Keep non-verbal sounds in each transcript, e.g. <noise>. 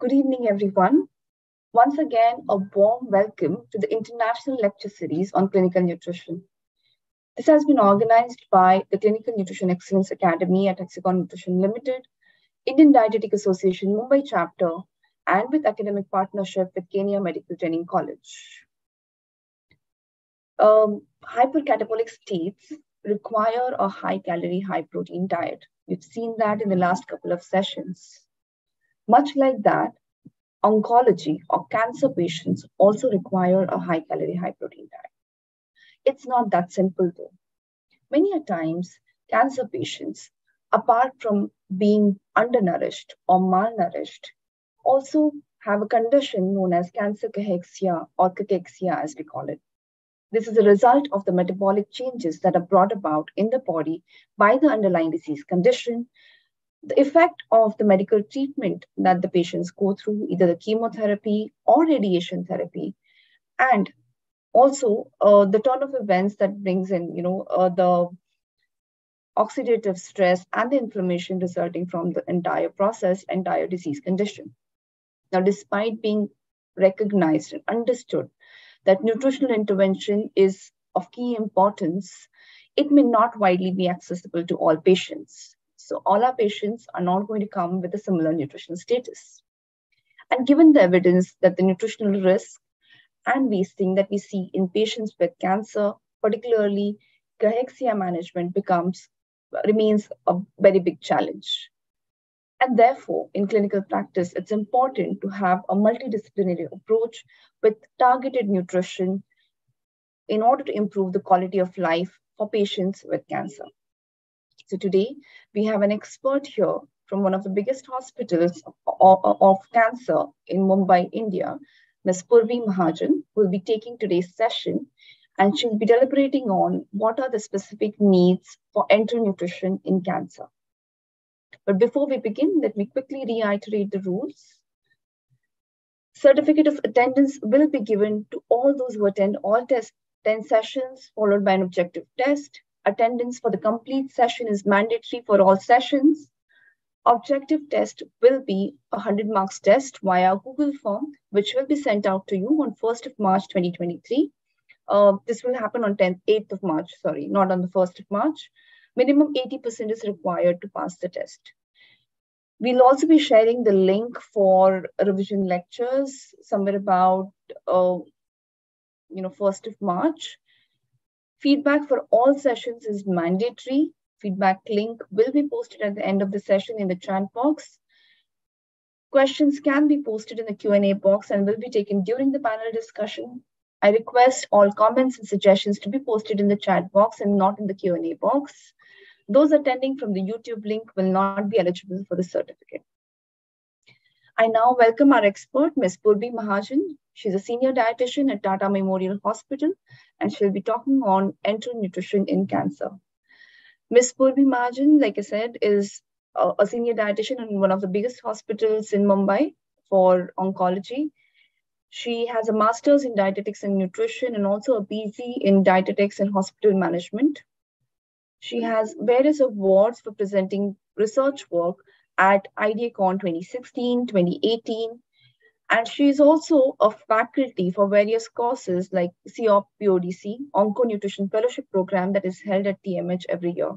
Good evening, everyone. Once again, a warm welcome to the International Lecture Series on Clinical Nutrition. This has been organized by the Clinical Nutrition Excellence Academy at Hexagon Nutrition Limited, Indian Dietetic Association Mumbai chapter, and with academic partnership with Kenya Medical Training College. Um, hypercatabolic states require a high calorie, high protein diet. We've seen that in the last couple of sessions. Much like that, oncology or cancer patients also require a high calorie, high protein diet. It's not that simple though. Many a times, cancer patients, apart from being undernourished or malnourished, also have a condition known as cancer cachexia or cachexia as we call it. This is a result of the metabolic changes that are brought about in the body by the underlying disease condition, the effect of the medical treatment that the patients go through, either the chemotherapy or radiation therapy, and also uh, the turn of events that brings in, you know, uh, the oxidative stress and the inflammation resulting from the entire process, entire disease condition. Now, despite being recognized and understood that nutritional intervention is of key importance, it may not widely be accessible to all patients. So all our patients are not going to come with a similar nutritional status. And given the evidence that the nutritional risk and wasting that we see in patients with cancer, particularly cachexia management becomes remains a very big challenge. And therefore, in clinical practice, it's important to have a multidisciplinary approach with targeted nutrition in order to improve the quality of life for patients with cancer. So today, we have an expert here from one of the biggest hospitals of, of cancer in Mumbai, India, Ms. Purvi Mahajan, will be taking today's session and she'll be deliberating on what are the specific needs for enteral nutrition in cancer. But before we begin, let me quickly reiterate the rules. Certificate of attendance will be given to all those who attend all test, 10 sessions, followed by an objective test. Attendance for the complete session is mandatory for all sessions. Objective test will be a 100 marks test via Google form, which will be sent out to you on 1st of March 2023. Uh, this will happen on 10th, 8th of March, sorry, not on the 1st of March. Minimum 80% is required to pass the test. We'll also be sharing the link for revision lectures somewhere about, uh, you know, 1st of March. Feedback for all sessions is mandatory. Feedback link will be posted at the end of the session in the chat box. Questions can be posted in the Q&A box and will be taken during the panel discussion. I request all comments and suggestions to be posted in the chat box and not in the Q&A box. Those attending from the YouTube link will not be eligible for the certificate. I now welcome our expert, Ms. Purvi Mahajan. She's a senior dietitian at Tata Memorial Hospital, and she'll be talking on enteral nutrition in cancer. Ms. Purvi Mahajan, like I said, is a, a senior dietitian in one of the biggest hospitals in Mumbai for oncology. She has a master's in dietetics and nutrition and also a PG in dietetics and hospital management. She has various awards for presenting research work at IDACON 2016, 2018, and she is also a faculty for various courses like COP PODC, Onco Nutrition Fellowship Program that is held at TMH every year.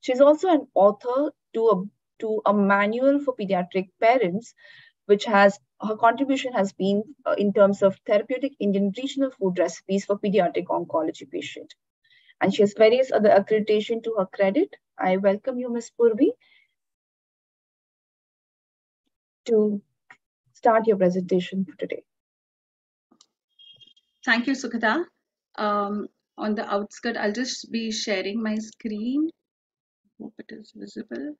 She's also an author to a, to a manual for pediatric parents, which has her contribution has been uh, in terms of therapeutic Indian regional food recipes for pediatric oncology patients and she has various other accreditation to her credit. I welcome you, Ms. Purvi, to start your presentation for today. Thank you, Sukhita. Um, on the outskirt, I'll just be sharing my screen. Hope it is visible.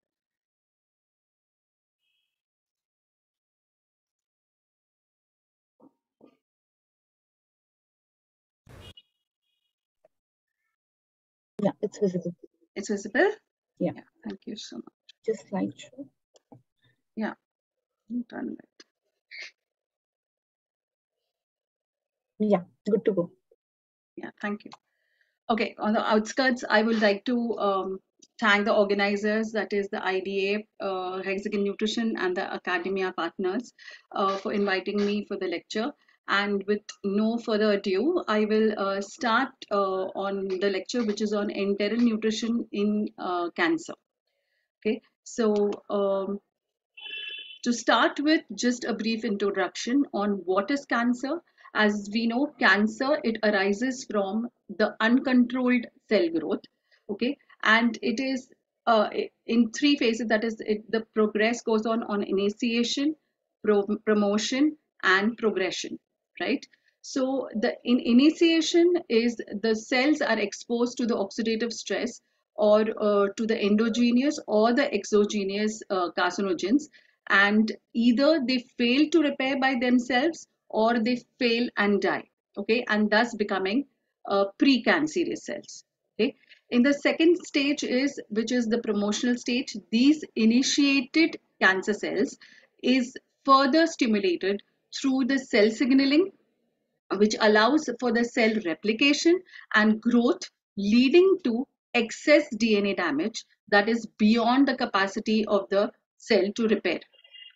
Yeah, it's visible. It's visible? Yeah. yeah thank you so much. Just slideshow. Yeah, I'm done with. Yeah, good to go. Yeah, thank you. Okay, on the outskirts, I would like to um, thank the organizers, that is the IDA, uh, Hexagon Nutrition, and the academia partners uh, for inviting me for the lecture. And with no further ado, I will uh, start uh, on the lecture, which is on enteral nutrition in uh, cancer. Okay, so um, to start with, just a brief introduction on what is cancer. As we know, cancer, it arises from the uncontrolled cell growth. Okay, and it is uh, in three phases that is it, the progress goes on on initiation pro promotion and progression right so the in initiation is the cells are exposed to the oxidative stress or uh, to the endogenous or the exogenous uh, carcinogens and either they fail to repair by themselves or they fail and die okay and thus becoming uh, precancerous cells okay in the second stage is, which is the promotional stage, these initiated cancer cells is further stimulated through the cell signaling, which allows for the cell replication and growth, leading to excess DNA damage that is beyond the capacity of the cell to repair.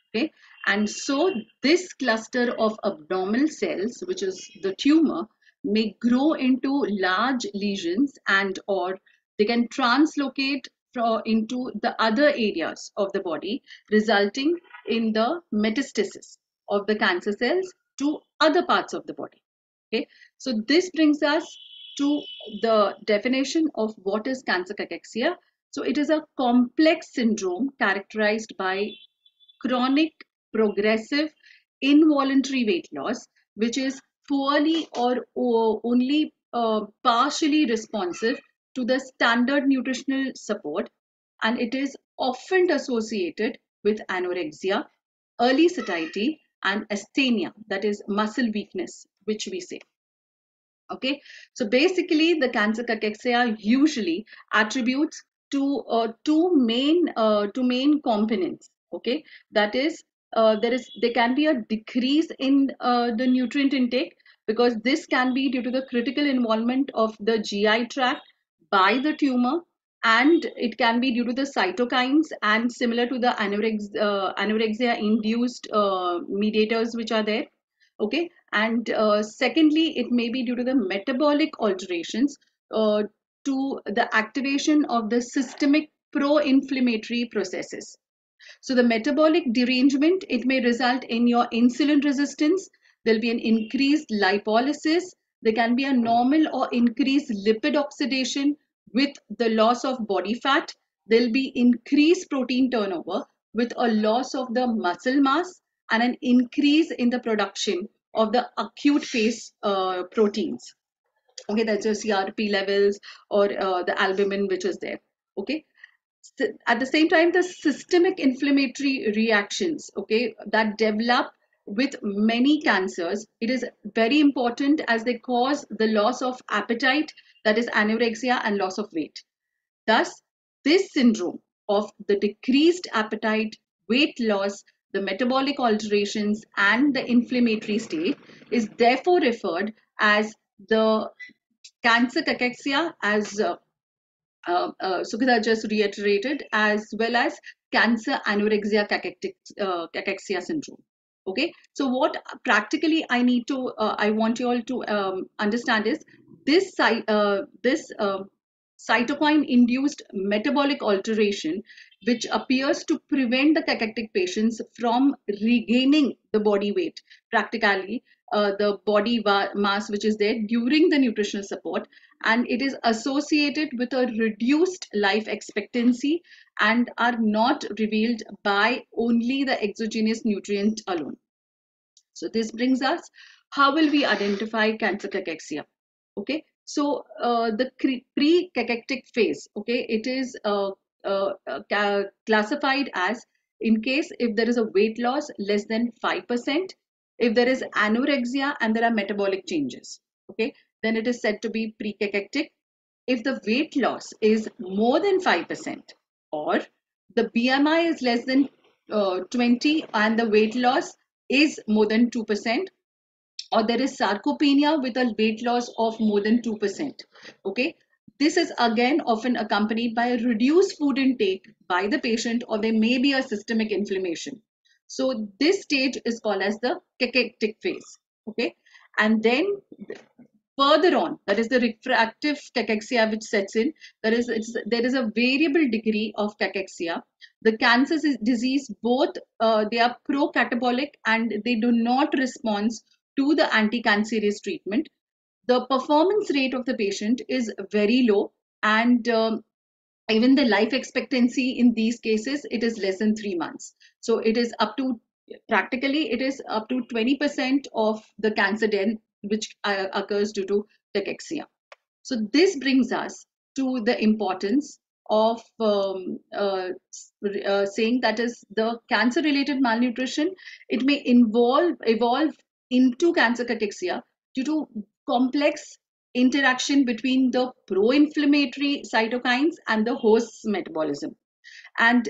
Okay, and so this cluster of abnormal cells, which is the tumor, may grow into large lesions and or they can translocate into the other areas of the body resulting in the metastasis of the cancer cells to other parts of the body. Okay? So this brings us to the definition of what is cancer cachexia. So it is a complex syndrome characterized by chronic progressive involuntary weight loss which is poorly or, only uh, partially responsive to the standard nutritional support and it is often associated with anorexia, early satiety and asthenia that is muscle weakness which we say. Okay, so basically the cancer cachexia usually attributes to uh, two main uh, two main components. Okay, that is uh, there is there can be a decrease in uh, the nutrient intake because this can be due to the critical involvement of the GI tract by the tumor and it can be due to the cytokines and similar to the anorexia, uh, anorexia induced uh, mediators which are there okay? And uh, secondly it may be due to the metabolic alterations to the activation of the systemic pro-inflammatory processes so the metabolic derangement, it may result in your insulin resistance. There'll be an increased lipolysis. There can be a normal or increased lipid oxidation with the loss of body fat. There'll be increased protein turnover with a loss of the muscle mass and an increase in the production of the acute phase uh, proteins. Okay, that's your CRP levels or uh, the albumin which is there. Okay, at the same time the systemic inflammatory reactions okay that develop with many cancers it is very important as they cause the loss of appetite that is anorexia and loss of weight. Thus this syndrome of the decreased appetite weight loss the metabolic alterations and the inflammatory state is therefore referred as the cancer cachexia as uh, uh, uh, just reiterated, as well as cancer anorexia uh, cachexia syndrome. Okay, so what practically I need to, uh, I want you all to um, understand is this, uh, this uh, cytokine induced metabolic alteration which appears to prevent the cachectic patients from regaining the body weight practically uh, the body mass which is there during the nutritional support and it is associated with a reduced life expectancy and are not revealed by only the exogenous nutrient alone. So this brings us, how will we identify cancer cachexia? Okay, so uh, the pre-cachectic phase, okay, it is uh, uh, uh classified as in case if there is a weight loss less than 5%, if there is anorexia and there are metabolic changes, okay, then it is said to be precachectic. If the weight loss is more than 5% or the BMI is less than uh, 20 and the weight loss is more than 2% or there is sarcopenia with a weight loss of more than 2%. Okay, this is again often accompanied by a reduced food intake by the patient or there may be a systemic inflammation. So this stage is called as the cachectic phase. Okay. And then further on, that is the refractive cachexia which sets in. There is there is a variable degree of cachexia. The cancer disease both uh, they are pro-catabolic and they do not respond to the anti-cancerous treatment the performance rate of the patient is very low and um, even the life expectancy in these cases it is less than three months. So it is up to practically it is up to 20% of the cancer death which uh, occurs due to cachexia. So this brings us to the importance of um, uh, uh, saying that is the cancer related malnutrition. It may involve evolve into cancer cachexia due to complex interaction between the pro-inflammatory cytokines and the host's metabolism. And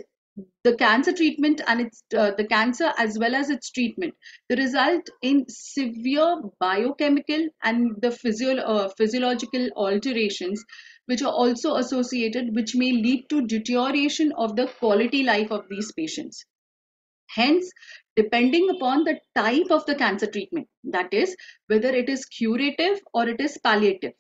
the cancer treatment and its uh, the cancer as well as its treatment the result in severe biochemical and the physio uh, physiological alterations which are also associated which may lead to deterioration of the quality life of these patients. Hence depending upon the type of the cancer treatment, that is, whether it is curative or it is palliative.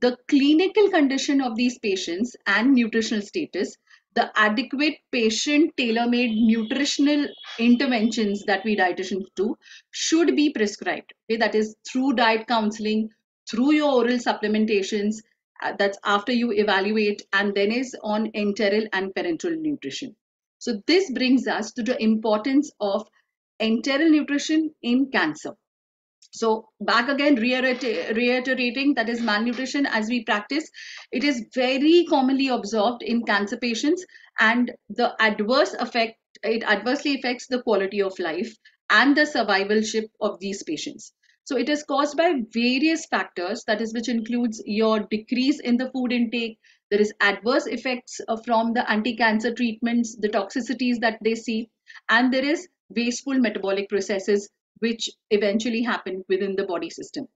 The clinical condition of these patients and nutritional status, the adequate patient tailor-made nutritional interventions that we dietitians do should be prescribed. Okay? That is through diet counseling, through your oral supplementations, uh, that's after you evaluate and then is on enteral and parenteral nutrition. So this brings us to the importance of enteral nutrition in cancer. So back again, reiterating that is malnutrition as we practice, it is very commonly observed in cancer patients and the adverse effect, it adversely affects the quality of life and the survivalship of these patients. So it is caused by various factors, that is which includes your decrease in the food intake, there is adverse effects uh, from the anti-cancer treatments, the toxicities that they see, and there is wasteful metabolic processes which eventually happen within the body system.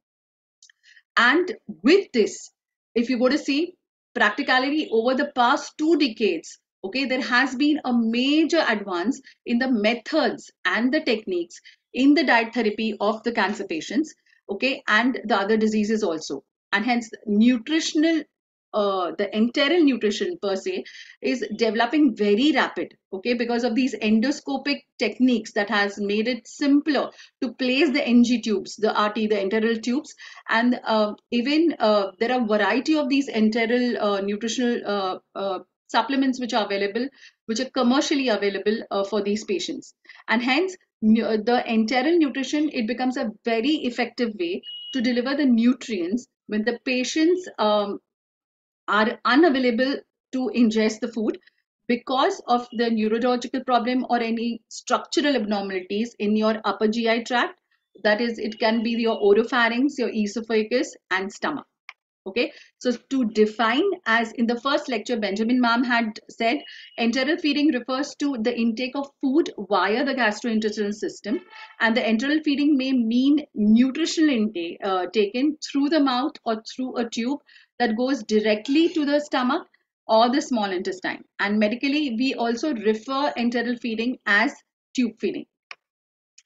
And with this, if you go to see practicality over the past two decades, okay, there has been a major advance in the methods and the techniques in the diet therapy of the cancer patients, okay, and the other diseases also. And hence, nutritional uh, the enteral nutrition per se is developing very rapid okay? Because of these endoscopic techniques that has made it simpler to place the ng tubes the rt the enteral tubes. And uh, even uh, there are variety of these enteral uh, nutritional uh, supplements which are available which are commercially available for these patients. And hence the enteral nutrition it becomes a very effective way to deliver the nutrients when the patients um, are unavailable to ingest the food because of the neurological problem or any structural abnormalities in your upper GI tract. That is, it can be your oropharynx, your esophagus, and stomach. Okay, so to define, as in the first lecture, Benjamin Mam had said, enteral feeding refers to the intake of food via the gastrointestinal system, and the enteral feeding may mean nutritional intake uh, taken through the mouth or through a tube that goes directly to the stomach or the small intestine. And medically, we also refer enteral feeding as tube feeding.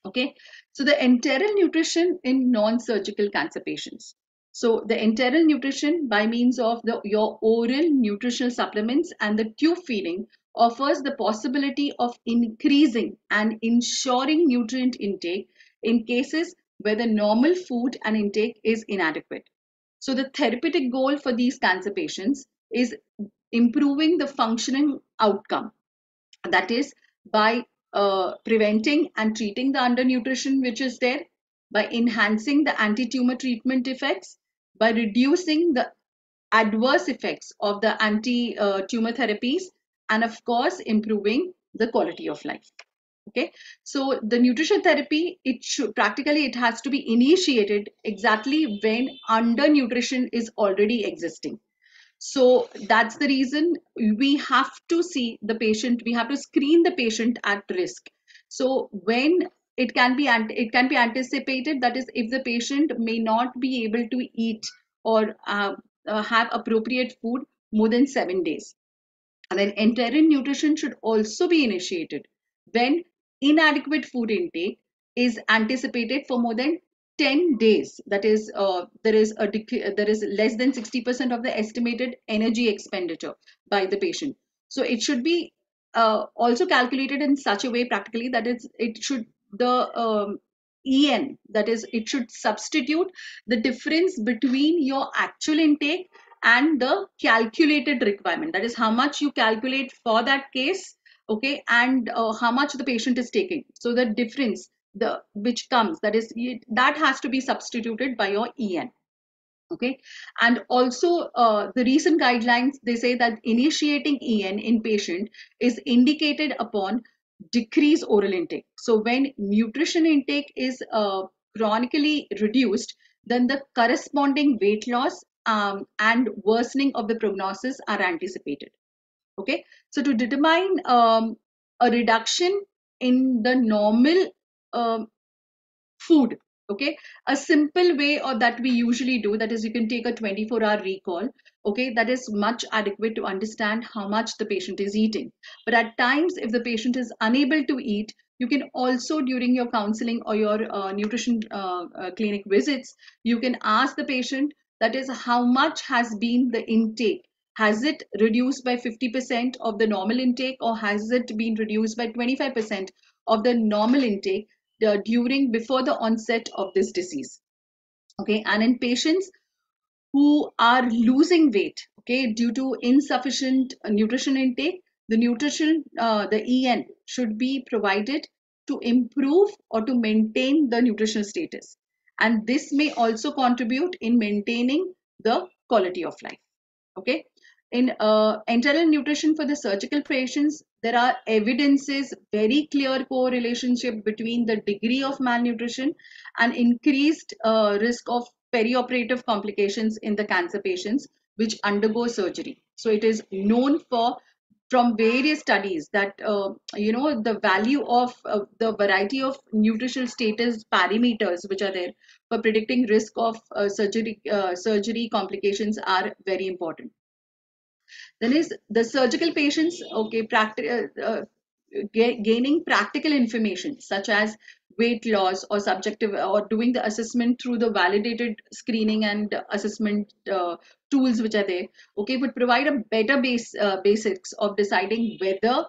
Okay, so the enteral nutrition in non-surgical cancer patients. So the enteral nutrition by means of the, your oral nutritional supplements and the tube feeding offers the possibility of increasing and ensuring nutrient intake in cases where the normal food and intake is inadequate. So the therapeutic goal for these cancer patients is improving the functioning outcome. That is by uh, preventing and treating the undernutrition which is there, by enhancing the anti-tumor treatment effects, by reducing the adverse effects of the anti-tumor therapies, and of course, improving the quality of life okay? So the nutrition therapy it should practically it has to be initiated exactly when undernutrition is already existing. So that's the reason we have to see the patient we have to screen the patient at risk. So when it can be it can be anticipated that is if the patient may not be able to eat or uh, uh, have appropriate food more than seven days. And then enteral nutrition should also be initiated. When inadequate food intake is anticipated for more than 10 days. That is uh, there is a there is less than 60% of the estimated energy expenditure by the patient. So it should be uh, also calculated in such a way practically that it's it should the um, en that is it should substitute the difference between your actual intake and the calculated requirement. That is how much you calculate for that case okay and uh, how much the patient is taking. So the difference the which comes that is that has to be substituted by your en okay? And also uh, the recent guidelines they say that initiating en in patient is indicated upon decrease oral intake. So when nutrition intake is uh, chronically reduced then the corresponding weight loss um, and worsening of the prognosis are anticipated okay? So to determine um, a reduction in the normal um, food okay? A simple way or that we usually do that is you can take a 24 hour recall okay? That is much adequate to understand how much the patient is eating. But at times if the patient is unable to eat you can also during your counseling or your uh, nutrition uh, uh, clinic visits you can ask the patient that is how much has been the intake has it reduced by 50% of the normal intake or has it been reduced by 25% of the normal intake uh, during before the onset of this disease? Okay and in patients who are losing weight okay due to insufficient uh, nutrition intake the nutrition uh, the en should be provided to improve or to maintain the nutritional status. And this may also contribute in maintaining the quality of life. Okay in uh, enteral nutrition for the surgical patients there are evidences very clear correlationship between the degree of malnutrition and increased uh, risk of perioperative complications in the cancer patients which undergo surgery. So it is known for from various studies that uh, you know the value of uh, the variety of nutritional status parameters which are there for predicting risk of uh, surgery uh, surgery complications are very important then is the surgical patients, okay, practical uh, uh gaining practical information such as weight loss or subjective or doing the assessment through the validated screening and assessment uh, tools which are there okay would provide a better base uh, basics of deciding whether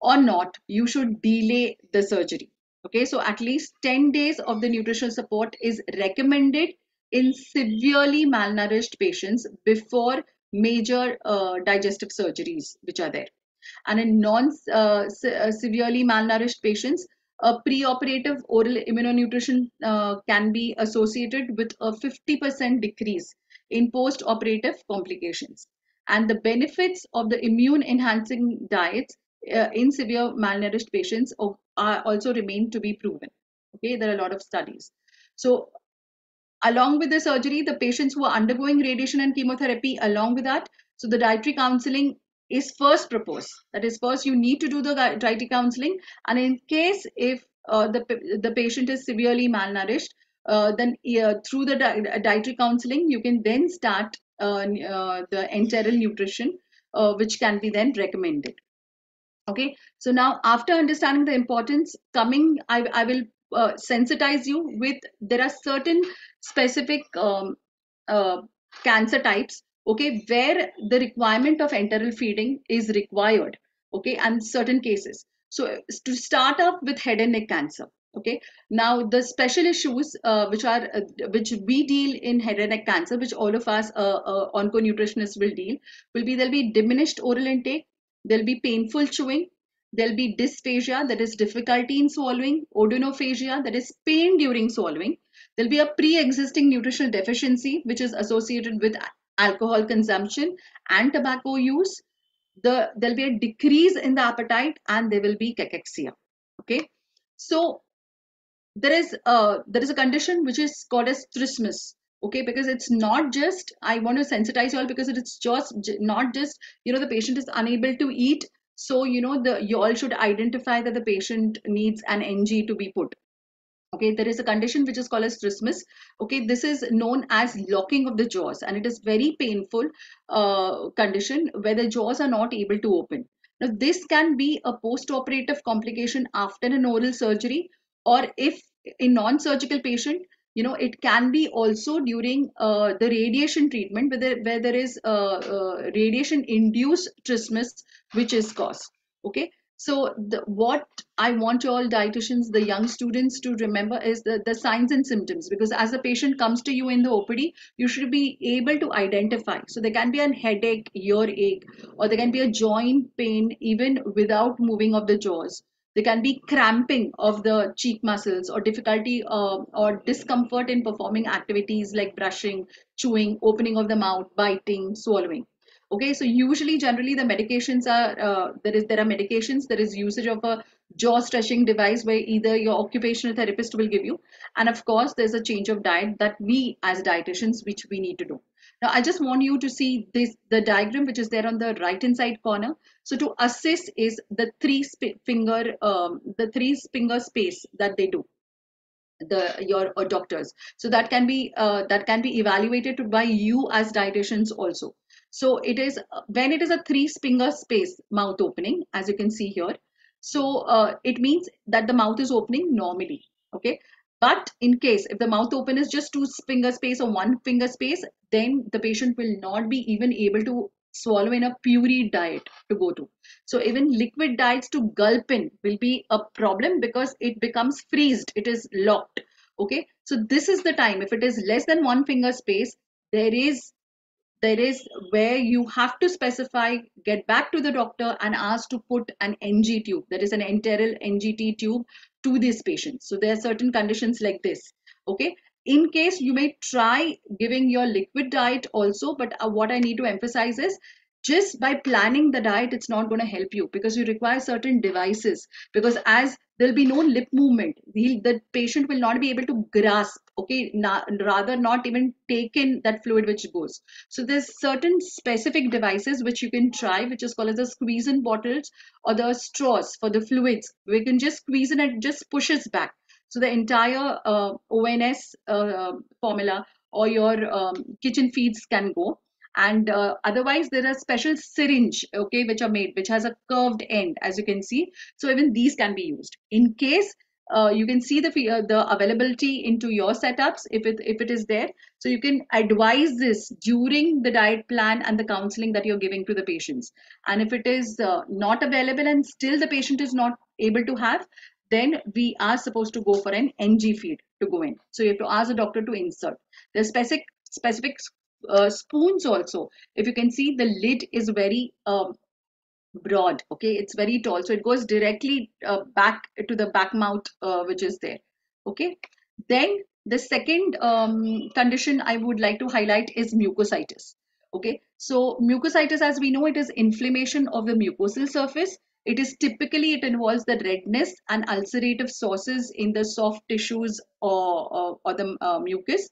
or not you should delay the surgery okay? So at least 10 days of the nutritional support is recommended in severely malnourished patients before major uh, digestive surgeries which are there. And in non uh, uh, severely malnourished patients, a preoperative oral immunonutrition uh, can be associated with a 50% decrease in post-operative complications. And the benefits of the immune enhancing diets uh, in severe malnourished patients are also remain to be proven. Okay, there are a lot of studies. So along with the surgery the patients who are undergoing radiation and chemotherapy along with that so the dietary counseling is first proposed. That is first you need to do the dietary counseling and in case if uh, the the patient is severely malnourished uh, then uh, through the di dietary counseling you can then start uh, uh, the enteral nutrition uh, which can be then recommended. Okay? So now after understanding the importance coming i, I will sensitize you with there are certain specific um, uh, cancer types okay where the requirement of enteral feeding is required okay and certain cases. So to start up with head and neck cancer okay. Now the special issues uh, which are uh, which we deal in head and neck cancer which all of us uh, uh, onco-nutritionists will deal will be there'll be diminished oral intake there'll be painful chewing there'll be dysphagia that is difficulty in swallowing odynophagia that is pain during swallowing There'll be a pre-existing nutritional deficiency which is associated with alcohol consumption and tobacco use. The, there'll be a decrease in the appetite and there will be cachexia. Okay. So there is a, there is a condition which is called as trismus okay because it's not just i want to sensitize you all because it's just not just you know the patient is unable to eat so you know the you all should identify that the patient needs an ng to be put okay there is a condition which is called as trismus. Okay this is known as locking of the jaws and it is very painful uh, condition where the jaws are not able to open. Now this can be a post-operative complication after an oral surgery or if in non-surgical patient you know it can be also during uh, the radiation treatment where there, where there is uh, uh, radiation induced trismus which is caused. Okay so the, what I want all dietitians, the young students to remember is the, the signs and symptoms because as a patient comes to you in the OPD, you should be able to identify. So there can be a headache, earache, or there can be a joint pain even without moving of the jaws. There can be cramping of the cheek muscles or difficulty uh, or discomfort in performing activities like brushing, chewing, opening of the mouth, biting, swallowing okay so usually generally the medications are uh, there is there are medications there is usage of a jaw stretching device where either your occupational therapist will give you. And of course there's a change of diet that we as dietitians which we need to do. Now i just want you to see this the diagram which is there on the right hand side corner. So to assist is the three finger um, the three finger space that they do. The your uh, doctors. So that can be uh, that can be evaluated by you as dietitians also so it is when it is a three finger space mouth opening, as you can see here. So uh, it means that the mouth is opening normally. Okay. But in case if the mouth open is just two finger space or one finger space, then the patient will not be even able to swallow in a puree diet to go to. So even liquid diets to gulp in will be a problem because it becomes freezed. It is locked. Okay. So this is the time. If it is less than one finger space, there is there is where you have to specify get back to the doctor and ask to put an ng tube that is an enteral ngt tube to this patient so there are certain conditions like this okay? In case you may try giving your liquid diet also but uh, what i need to emphasize is just by planning the diet it's not going to help you because you require certain devices. Because as there'll be no lip movement the, the patient will not be able to grasp okay not, rather not even take in that fluid which goes. So there's certain specific devices which you can try which is called as the squeeze in bottles or the straws for the fluids. We can just squeeze in and just pushes back. So the entire uh, ons uh, formula or your um, kitchen feeds can go and uh, otherwise there are special syringe okay which are made which has a curved end as you can see. So even these can be used. In case uh, you can see the uh, the availability into your setups if it if it is there. So you can advise this during the diet plan and the counseling that you're giving to the patients. And if it is uh, not available and still the patient is not able to have then we are supposed to go for an ng feed to go in. So you have to ask the doctor to insert. The specific specific uh, spoons also. If you can see the lid is very um, broad okay? It's very tall. So it goes directly uh, back to the back mouth uh, which is there okay? Then the second um, condition i would like to highlight is mucositis okay? So mucositis as we know it is inflammation of the mucosal surface. It is typically it involves the redness and ulcerative sources in the soft tissues or, or, or the uh, mucus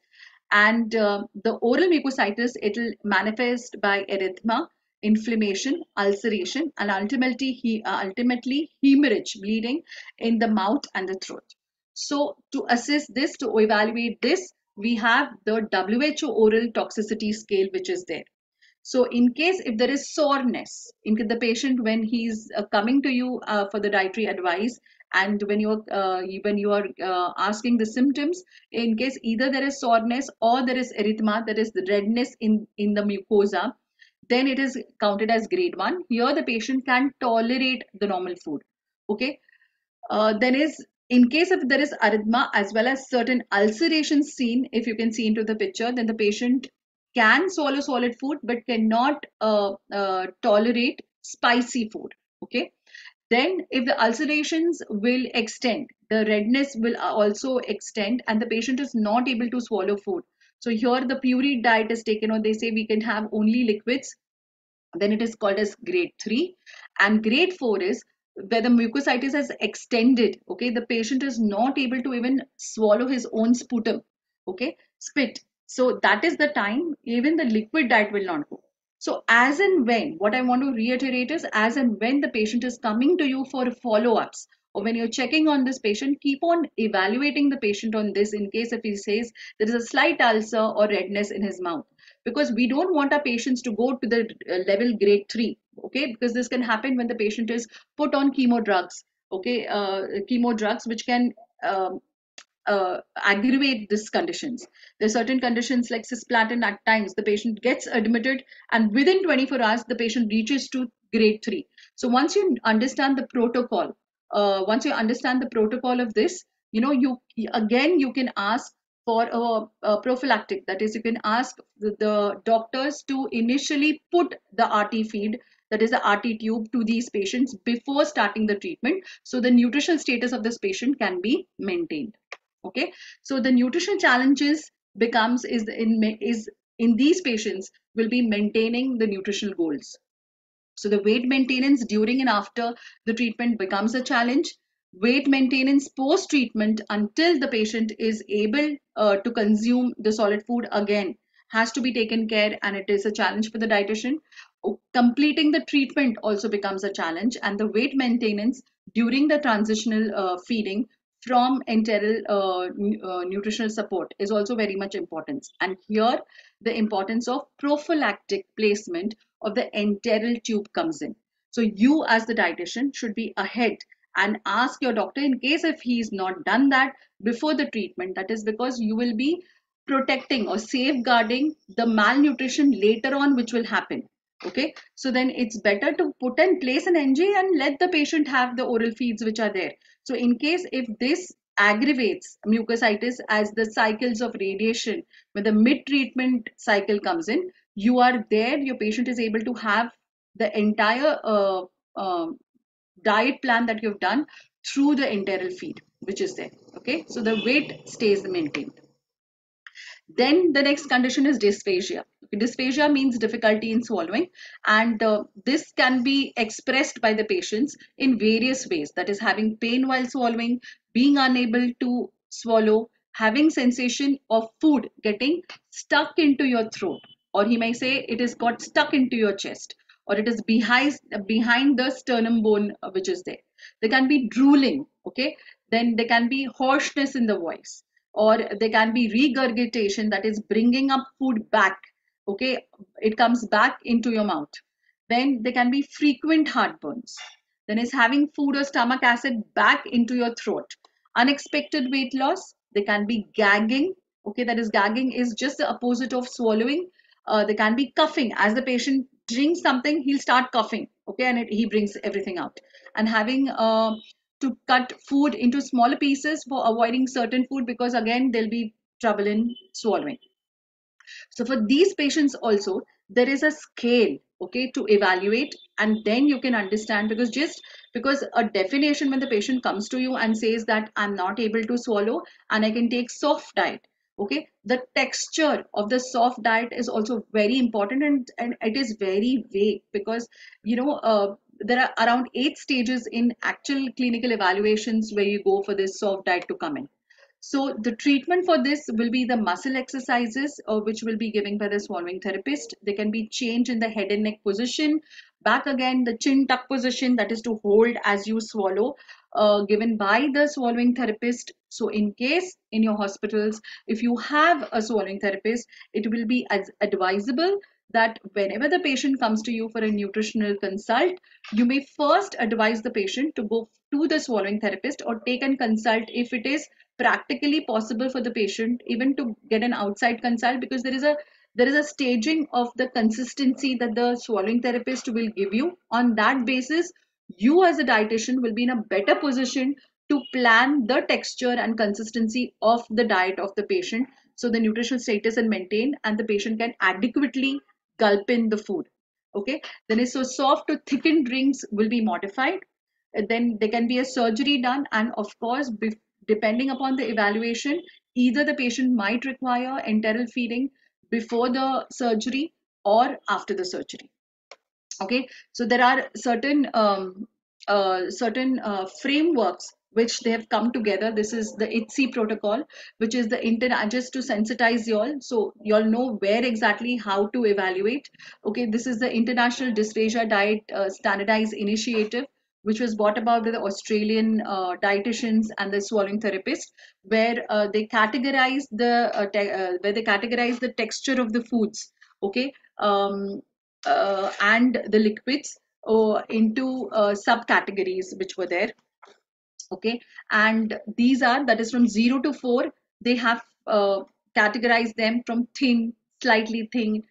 and uh, the oral mucositis, it will manifest by erythema, inflammation, ulceration, and ultimately, he, uh, ultimately hemorrhage, bleeding in the mouth and the throat. So to assess this, to evaluate this, we have the WHO oral toxicity scale, which is there. So in case if there is soreness in the patient when he's uh, coming to you uh, for the dietary advice and when you're uh, when you are uh, asking the symptoms in case either there is soreness or there is erythema there is the redness in in the mucosa then it is counted as grade 1 here the patient can tolerate the normal food okay? Uh, then is in case if there is erythema as well as certain ulceration seen if you can see into the picture then the patient can swallow solid food but cannot uh, uh, tolerate spicy food okay then if the ulcerations will extend, the redness will uh, also extend and the patient is not able to swallow food. So here the puree diet is taken or they say we can have only liquids. Then it is called as grade 3 and grade 4 is where the mucositis has extended okay the patient is not able to even swallow his own sputum okay spit so that is the time even the liquid diet will not go so as and when, what I want to reiterate is as and when the patient is coming to you for follow-ups or when you're checking on this patient, keep on evaluating the patient on this in case if he says there is a slight ulcer or redness in his mouth. Because we don't want our patients to go to the uh, level grade 3, okay? Because this can happen when the patient is put on chemo drugs, okay? Uh, chemo drugs which can um, uh, aggravate these conditions. There are certain conditions like cisplatin at times the patient gets admitted and within 24 hours the patient reaches to grade 3. So once you understand the protocol, uh, once you understand the protocol of this, you know, you again you can ask for a, a prophylactic. That is, you can ask the, the doctors to initially put the RT feed that is the RT tube to these patients before starting the treatment so the nutritional status of this patient can be maintained okay? So the nutrition challenges becomes is in is in these patients will be maintaining the nutritional goals. So the weight maintenance during and after the treatment becomes a challenge. Weight maintenance post treatment until the patient is able uh, to consume the solid food again has to be taken care and it is a challenge for the dietitian. Completing the treatment also becomes a challenge and the weight maintenance during the transitional uh, feeding from enteral uh, uh, nutritional support is also very much important. And here the importance of prophylactic placement of the enteral tube comes in. So you as the dietitian should be ahead and ask your doctor in case if he's not done that before the treatment. That is because you will be protecting or safeguarding the malnutrition later on which will happen okay so then it's better to put in place an ng and let the patient have the oral feeds which are there so in case if this aggravates mucositis as the cycles of radiation when the mid treatment cycle comes in you are there your patient is able to have the entire uh, uh, diet plan that you've done through the enteral feed which is there okay so the weight stays maintained then the next condition is dysphagia. Dysphagia means difficulty in swallowing and uh, this can be expressed by the patients in various ways. That is having pain while swallowing, being unable to swallow, having sensation of food getting stuck into your throat or he may say it is got stuck into your chest or it is behind behind the sternum bone uh, which is there there can be drooling okay then there can be hoarseness in the voice or there can be regurgitation that is bringing up food back okay it comes back into your mouth. Then there can be frequent heartburns. Then is having food or stomach acid back into your throat. Unexpected weight loss there can be gagging. Okay that is gagging is just the opposite of swallowing. Uh, there can be coughing. As the patient drinks something he'll start coughing. Okay and it, he brings everything out. And having uh, to cut food into smaller pieces for avoiding certain food because again there'll be trouble in swallowing. So for these patients also there is a scale okay to evaluate and then you can understand because just because a definition when the patient comes to you and says that I'm not able to swallow and I can take soft diet okay the texture of the soft diet is also very important and, and it is very vague because you know uh, there are around eight stages in actual clinical evaluations where you go for this soft diet to come in. So the treatment for this will be the muscle exercises uh, which will be given by the swallowing therapist. They can be change in the head and neck position. Back again, the chin tuck position that is to hold as you swallow uh, given by the swallowing therapist. So in case in your hospitals, if you have a swallowing therapist, it will be as advisable that whenever the patient comes to you for a nutritional consult, you may first advise the patient to go to the swallowing therapist or take and consult if it is practically possible for the patient even to get an outside consult because there is a there is a staging of the consistency that the swallowing therapist will give you. On that basis you as a dietitian will be in a better position to plan the texture and consistency of the diet of the patient so the nutritional status is maintained and the patient can adequately gulp in the food. Okay? Then is so soft to thickened drinks will be modified. Then there can be a surgery done and of course depending upon the evaluation either the patient might require enteral feeding before the surgery or after the surgery okay so there are certain um, uh, certain uh, frameworks which they have come together. This is the IDSI protocol, which is the internet just to sensitize y'all. So y'all know where exactly how to evaluate. Okay, this is the International Dysphagia Diet uh, Standardized Initiative, which was brought about by the Australian uh, dietitians and the swallowing therapist, where uh, they categorize the uh, uh, where they categorize the texture of the foods, okay, um, uh, and the liquids or into subcategories which were there, okay, and these are that is from zero to four. They have categorized them from thin, slightly thin,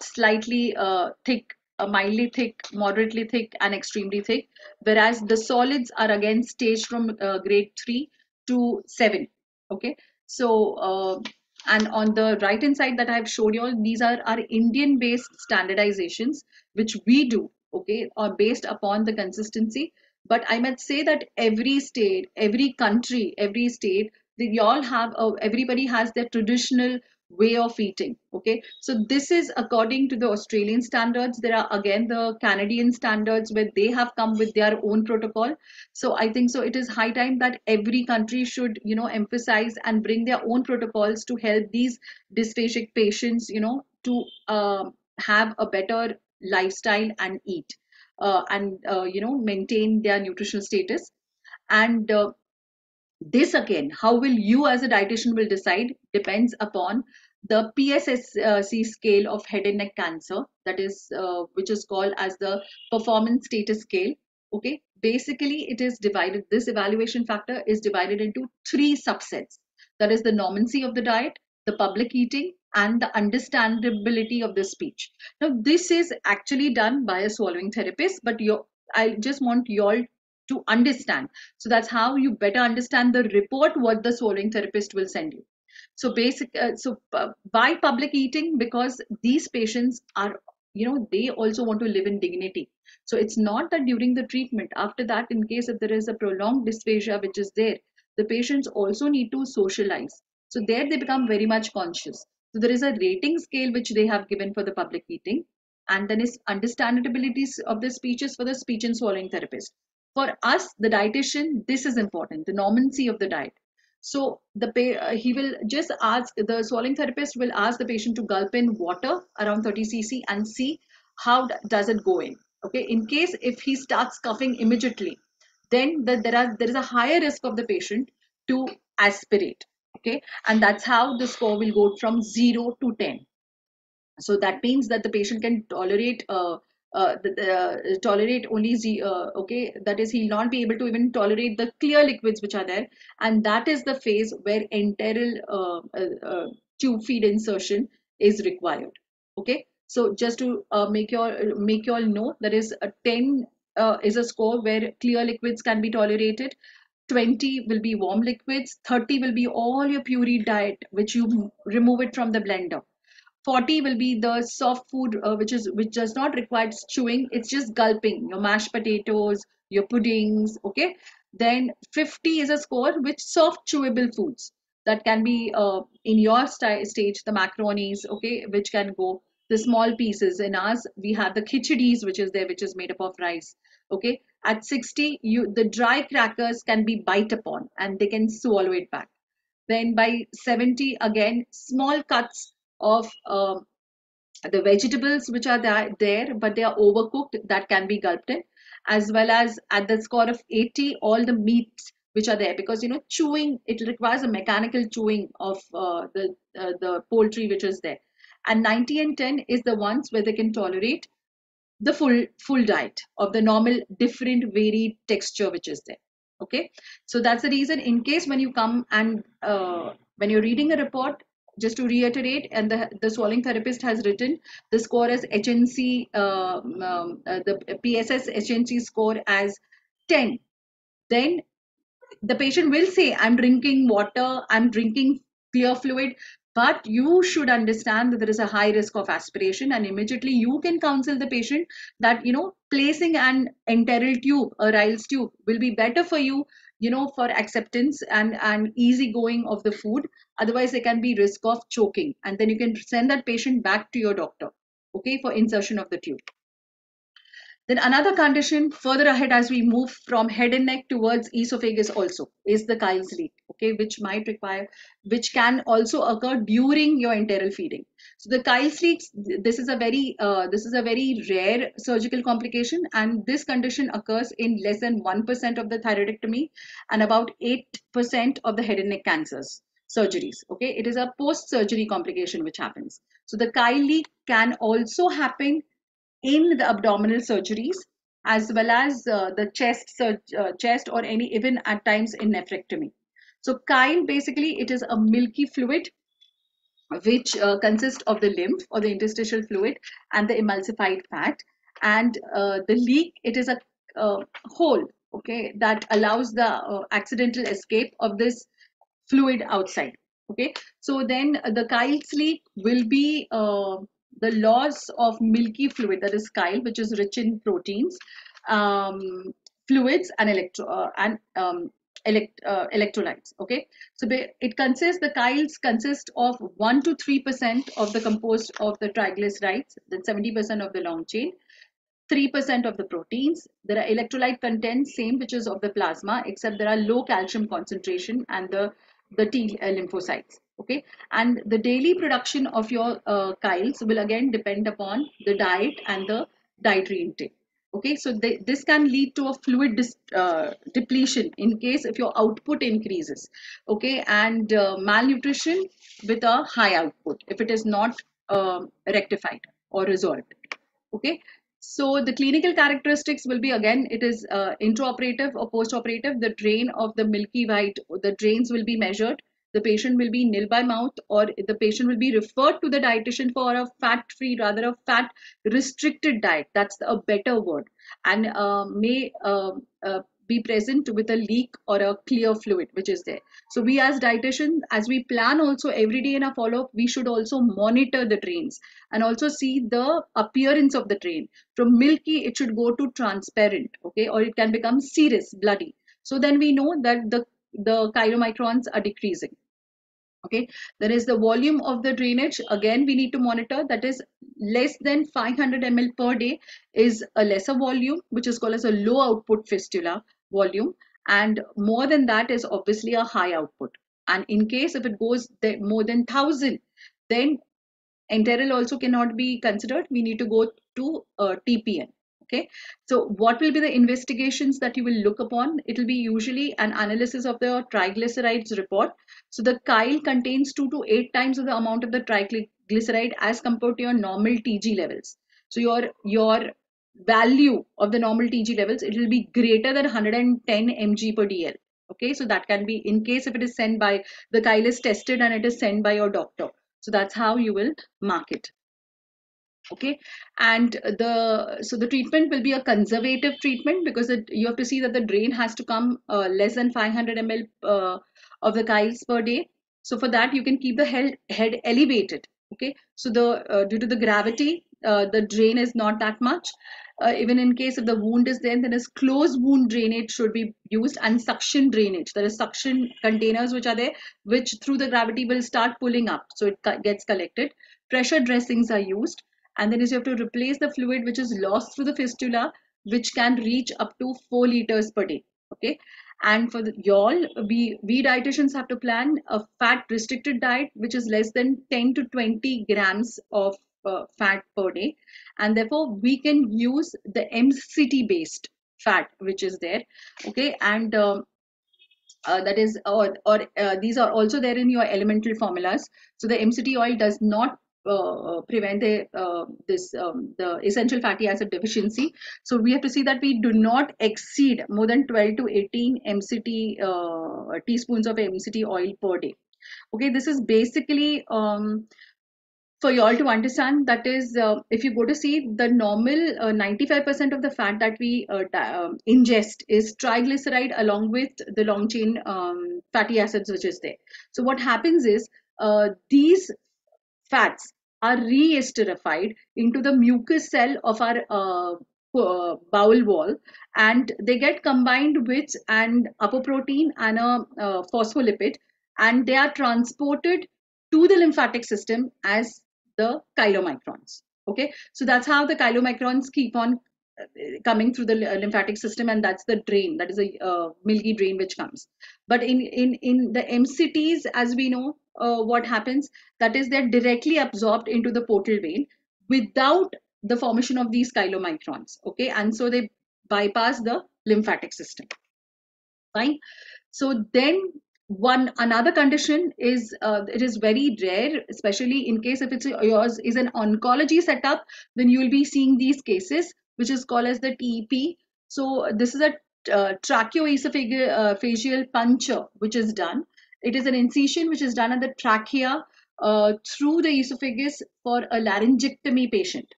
slightly thick, mildly thick, moderately thick, and extremely thick. Whereas the solids are again staged from uh, grade 3 to 7. Okay. So, uh, and on the right hand side that I've showed you all, these are our Indian based standardizations, which we do, okay, are based upon the consistency. But I must say that every state, every country, every state, they all have, everybody has their traditional way of eating okay? So this is according to the australian standards. There are again the canadian standards where they have come with their own protocol. So i think so it is high time that every country should you know emphasize and bring their own protocols to help these dysphagic patients you know to uh, have a better lifestyle and eat uh, and uh, you know maintain their nutritional status. And uh, this again how will you as a dietitian will decide depends upon the PSSC scale of head and neck cancer that is uh, which is called as the performance status scale okay? Basically it is divided this evaluation factor is divided into three subsets. That is the normancy of the diet the public eating and the understandability of the speech. Now this is actually done by a swallowing therapist but you i just want you all to understand. So that's how you better understand the report what the swallowing therapist will send you. So basic, uh, so uh, by public eating because these patients are, you know, they also want to live in dignity. So it's not that during the treatment, after that, in case if there is a prolonged dysphagia which is there, the patients also need to socialize. So there they become very much conscious. So there is a rating scale which they have given for the public eating and then is understandability of the speeches for the speech and swallowing therapist for us the dietitian this is important the normancy of the diet. So the uh, he will just ask the swallowing therapist will ask the patient to gulp in water around 30 cc and see how does it go in okay? In case if he starts coughing immediately then the, there are there is a higher risk of the patient to aspirate okay? And that's how the score will go from 0 to 10 so that means that the patient can tolerate uh, uh, uh, tolerate only z uh, okay? That is he'll not be able to even tolerate the clear liquids which are there. And that is the phase where enteral uh, tube feed insertion is required okay? So just to make your make you all know that is a 10 is a score where clear liquids can be tolerated. 20 will be warm liquids. 30 will be all your puree diet which you remove it from the blender 40 will be the soft food uh, which is which does not require chewing. It's just gulping your mashed potatoes your puddings okay? Then 50 is a score which soft chewable foods that can be uh, in your stage the macaronis okay which can go the small pieces. In us we have the khichdi's which is there which is made up of rice okay? At 60 you the dry crackers can be bite upon and they can swallow it back. Then by 70 again small cuts of uh, the vegetables which are there but they are overcooked that can be gulped in as well as at the score of 80 all the meats which are there. Because you know chewing it requires a mechanical chewing of uh, the uh, the poultry which is there. And 90 and 10 is the ones where they can tolerate the full full diet of the normal different varied texture which is there. Okay? So that's the reason in case when you come and uh, when you're reading a report just to reiterate, and the, the swallowing therapist has written the score as HNC, uh, um, uh, the PSS HNC score as 10. Then the patient will say, I'm drinking water, I'm drinking clear fluid, but you should understand that there is a high risk of aspiration and immediately you can counsel the patient that you know placing an enteral tube a Ryle's tube will be better for you you know for acceptance and and easy going of the food. Otherwise there can be risk of choking. And then you can send that patient back to your doctor okay for insertion of the tube Then another condition further ahead as we move from head and neck towards esophagus also is the chyle's leak, okay, which might require, which can also occur during your enteral feeding. So the chyle's leak, this is a very, uh, this is a very rare surgical complication, and this condition occurs in less than one percent of the thyroidectomy and about eight percent of the head and neck cancers surgeries. Okay, it is a post-surgery complication which happens. So the Kyle leak can also happen in the abdominal surgeries as well as uh, the chest uh, chest or any even at times in nephrectomy. So chyme basically it is a milky fluid which uh, consists of the lymph or the interstitial fluid and the emulsified fat. And uh, the leak it is a hole okay that allows the uh, accidental escape of this fluid outside okay. So then the chyle's leak will be uh, the loss of milky fluid that is chyle which is rich in proteins um, fluids and electro uh, and um, elect, uh, electrolytes okay so it consists the chyles consist of 1 to 3 percent of the composed of the triglycerides then 70 percent of the long chain 3% of the proteins. There are electrolyte content, same which is of the plasma, except there are low calcium concentration and the, the T lymphocytes okay? And the daily production of your uh, will again depend upon the diet and the dietary intake. Okay? So this can lead to a fluid uh, depletion in case if your output increases. Okay? And uh, malnutrition with a high output if it is not um, rectified or resolved. Okay? So the clinical characteristics will be again it is uh, intraoperative or postoperative. The drain of the milky white the drains will be measured the patient will be nil by mouth or the patient will be referred to the dietitian for a fat free rather a fat restricted diet. That's a better word. And uh, may uh, uh, be present with a leak or a clear fluid which is there. So we as dietitians as we plan also every day in a follow-up we should also monitor the drains and also see the appearance of the drain. From milky it should go to transparent okay or it can become serous bloody. So then we know that the the chylomicrons are decreasing okay? There is the volume of the drainage. Again we need to monitor. That is less than 500 ml per day is a lesser volume which is called as a low output fistula volume. And more than that is obviously a high output. And in case if it goes more than 1000 then enteral also cannot be considered. We need to go to uh, tpn okay? So what will be the investigations that you will look upon? It will be usually an analysis of the triglycerides report. So the chyle contains 2 to 8 times of the amount of the triglyceride as compared to your normal tg levels. So your your value of the normal tg levels it will be greater than 110 mg per dl okay? So that can be in case if it is sent by the chyle is tested and it is sent by your doctor. So that's how you will mark it okay? And the so the treatment will be a conservative treatment because it, you have to see that the drain has to come uh, less than 500 ml uh, of the chyles per day. So for that you can keep the head, head elevated. Okay? So the uh, due to the gravity uh, the drain is not that much. Uh, even in case if the wound is there then is closed wound drainage should be used and suction drainage. There is suction containers which are there which through the gravity will start pulling up. So it gets collected. Pressure dressings are used and then you have to replace the fluid which is lost through the fistula which can reach up to 4 liters per day okay? And for the, y'all we we dietitians have to plan a fat restricted diet which is less than 10 to 20 grams of uh, fat per day. And therefore we can use the mct based fat which is there okay? And um, uh, that is or, or uh, these are also there in your elemental formulas. So the mct oil does not uh, uh, prevent the, uh, this um, the essential fatty acid deficiency. So we have to see that we do not exceed more than 12 to 18 MCT uh, teaspoons of MCT oil per day. Okay, this is basically um, for you all to understand that is uh, if you go to see the normal 95% uh, of the fat that we uh, um, ingest is triglyceride along with the long chain um, fatty acids which is there so what happens is uh, these fats are re-esterified into the mucus cell of our uh, uh, bowel wall and they get combined with an apoprotein and a uh, phospholipid and they are transported to the lymphatic system as the chylomicrons. Okay? So that's how the chylomicrons keep on coming through the lymphatic system and that's the drain. That is a uh, milky drain which comes. But in in in the mcts as we know uh, what happens? That is they're directly absorbed into the portal vein without the formation of these chylomicrons okay? And so they bypass the lymphatic system fine? So then one another condition is uh, it is very rare especially in case if it's yours is an oncology setup then you will be seeing these cases which is called as the TEP so this is a uh, tracheoesophageal uh, puncture which is done it is an incision which is done at the trachea uh, through the esophagus for a laryngectomy patient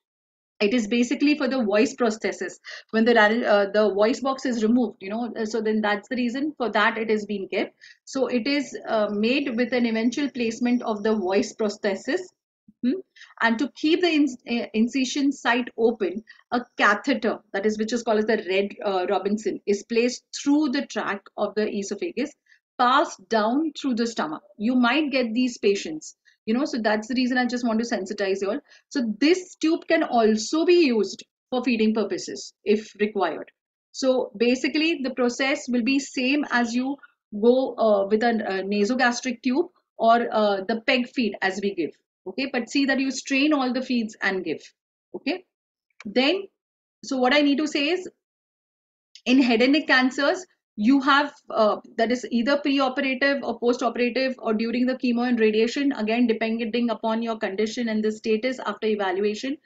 it is basically for the voice prosthesis when the uh, the voice box is removed you know uh, so then that's the reason for that it is being kept so it is uh, made with an eventual placement of the voice prosthesis hmm? and to keep the uh, incision site open a catheter that is which is called as the red uh, robinson is placed through the track of the esophagus passed down through the stomach. You might get these patients. You know so that's the reason i just want to sensitize you all. So this tube can also be used for feeding purposes if required. So basically the process will be same as you go uh, with a, nasogastric tube or uh, the peg feed as we give. Okay? But see that you strain all the feeds and give. Okay? Then so what i need to say is in head and neck cancers you have uh, that is either pre-operative or post-operative or during the chemo and radiation again depending upon your condition and the status after evaluation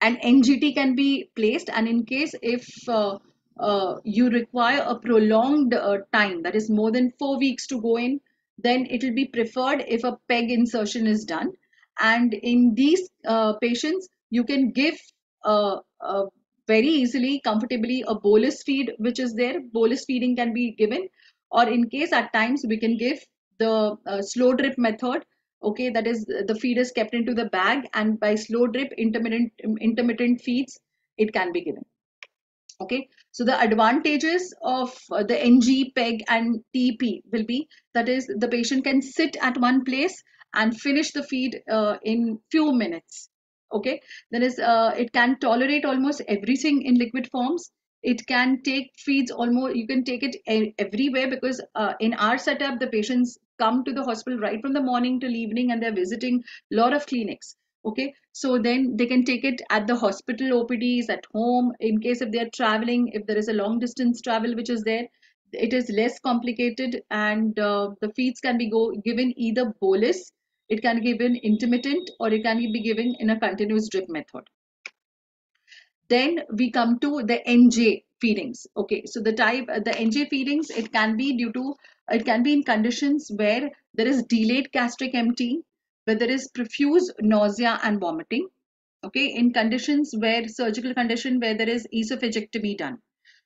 an NGT can be placed. And in case if uh, uh, you require a prolonged uh, time that is more than four weeks to go in then it will be preferred if a peg insertion is done. And in these uh, patients you can give uh, very easily, comfortably a bolus feed which is there. Bolus feeding can be given. Or in case at times we can give the uh, slow drip method okay that is the feed is kept into the bag and by slow drip intermittent intermittent feeds it can be given. Okay so the advantages of uh, the ng peg and tp will be that is the patient can sit at one place and finish the feed uh, in few minutes okay? There is uh, it can tolerate almost everything in liquid forms. It can take feeds almost you can take it everywhere because uh, in our setup the patients come to the hospital right from the morning till evening and they're visiting a lot of clinics. Okay? So then they can take it at the hospital opds at home in case if they're traveling if there is a long distance travel which is there it is less complicated and uh, the feeds can be go given either bolus it can be given intermittent or it can be given in a continuous drip method. Then we come to the NJ feedings. Okay, so the type, the NJ feedings, it can be due to, it can be in conditions where there is delayed gastric emptying, where there is profuse nausea and vomiting. Okay, in conditions where surgical condition where there is esophagectomy done.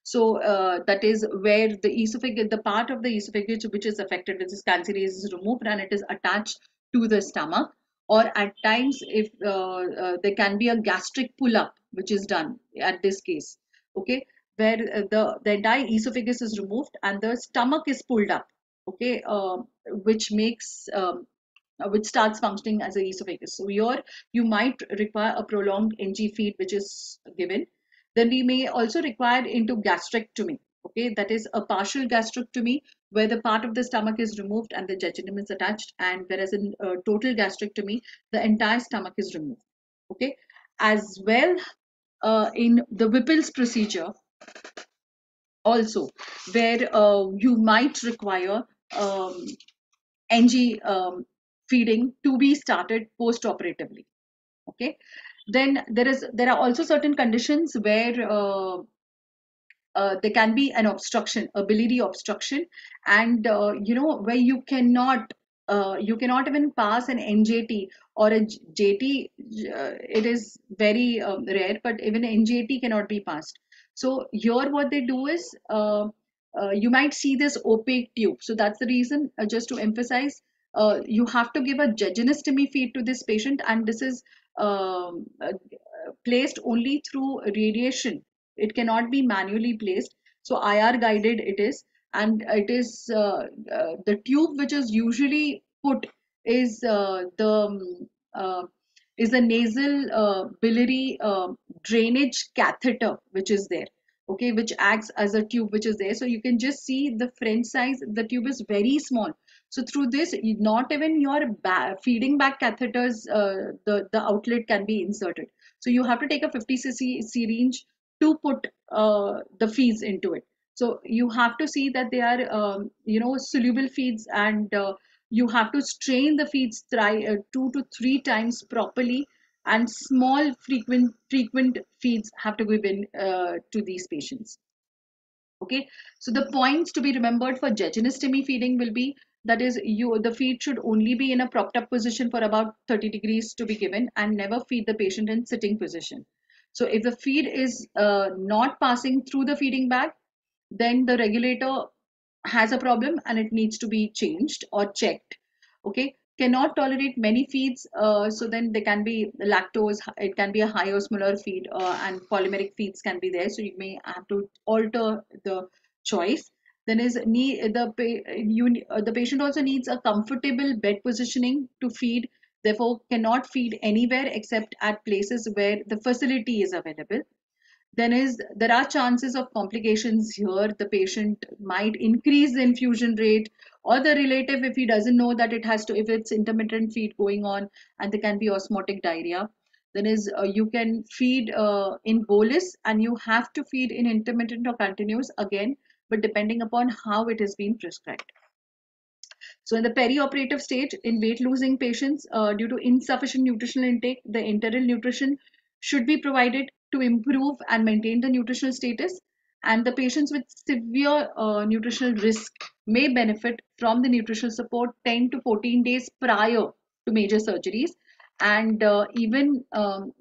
So uh, that is where the esophagus, the part of the esophagus which is affected with this cancer is removed and it is attached to the stomach or at times if uh, uh, there can be a gastric pull up which is done at this case okay where uh, the the entire esophagus is removed and the stomach is pulled up okay uh, which makes um, uh, which starts functioning as a esophagus. So here you might require a prolonged ng feed which is given. Then we may also require into gastrectomy okay that is a partial gastrectomy where the part of the stomach is removed and the jejunum is attached and whereas in uh, total gastrectomy the entire stomach is removed okay? As well uh, in the Whipple's procedure also where uh, you might require um, NG um, feeding to be started post operatively okay? Then there is there are also certain conditions where uh, there can be an obstruction, a biliary obstruction, and uh, you know where you cannot uh, you cannot even pass an NJT or a JT. Uh, it is very um, rare, but even NJT cannot be passed. So here, what they do is uh, you might see this opaque tube. So that's the reason, just to emphasize, you have to give a jejunostomy feed to this patient, and this is um, placed only through radiation it cannot be manually placed. So ir guided it is. And it is uh, uh, the tube which is usually put is uh, the um, uh, is the nasal uh, biliary uh, drainage catheter which is there okay which acts as a tube which is there. So you can just see the french size. The tube is very small. So through this not even your ba feeding back catheters the the outlet can be inserted. So you have to take a 50 cc syringe to put uh, the feeds into it. So you have to see that they are um, you know soluble feeds and uh, you have to strain the feeds three, uh, two to three times properly and small frequent frequent feeds have to be given uh, to these patients. Okay? So the points to be remembered for jejunostomy feeding will be that is you the feed should only be in a propped up position for about 30 degrees to be given and never feed the patient in sitting position so if the feed is uh, not passing through the feeding bag then the regulator has a problem and it needs to be changed or checked. Okay? Cannot tolerate many feeds uh, so then there can be lactose it can be a high osmolar feed uh, and polymeric feeds can be there. So you may have to alter the choice. Then is need the you uh, the patient also needs a comfortable bed positioning to feed therefore cannot feed anywhere except at places where the facility is available. Then is there are chances of complications here. The patient might increase the infusion rate or the relative if he doesn't know that it has to if it's intermittent feed going on and there can be osmotic diarrhea. Then is uh, you can feed uh, in bolus and you have to feed in intermittent or continuous again but depending upon how it has been prescribed so in the perioperative stage in weight losing patients uh, due to insufficient nutritional intake the enteral nutrition should be provided to improve and maintain the nutritional status. And the patients with severe uh, nutritional risk may benefit from the nutritional support 10 to 14 days prior to major surgeries. And uh, even um,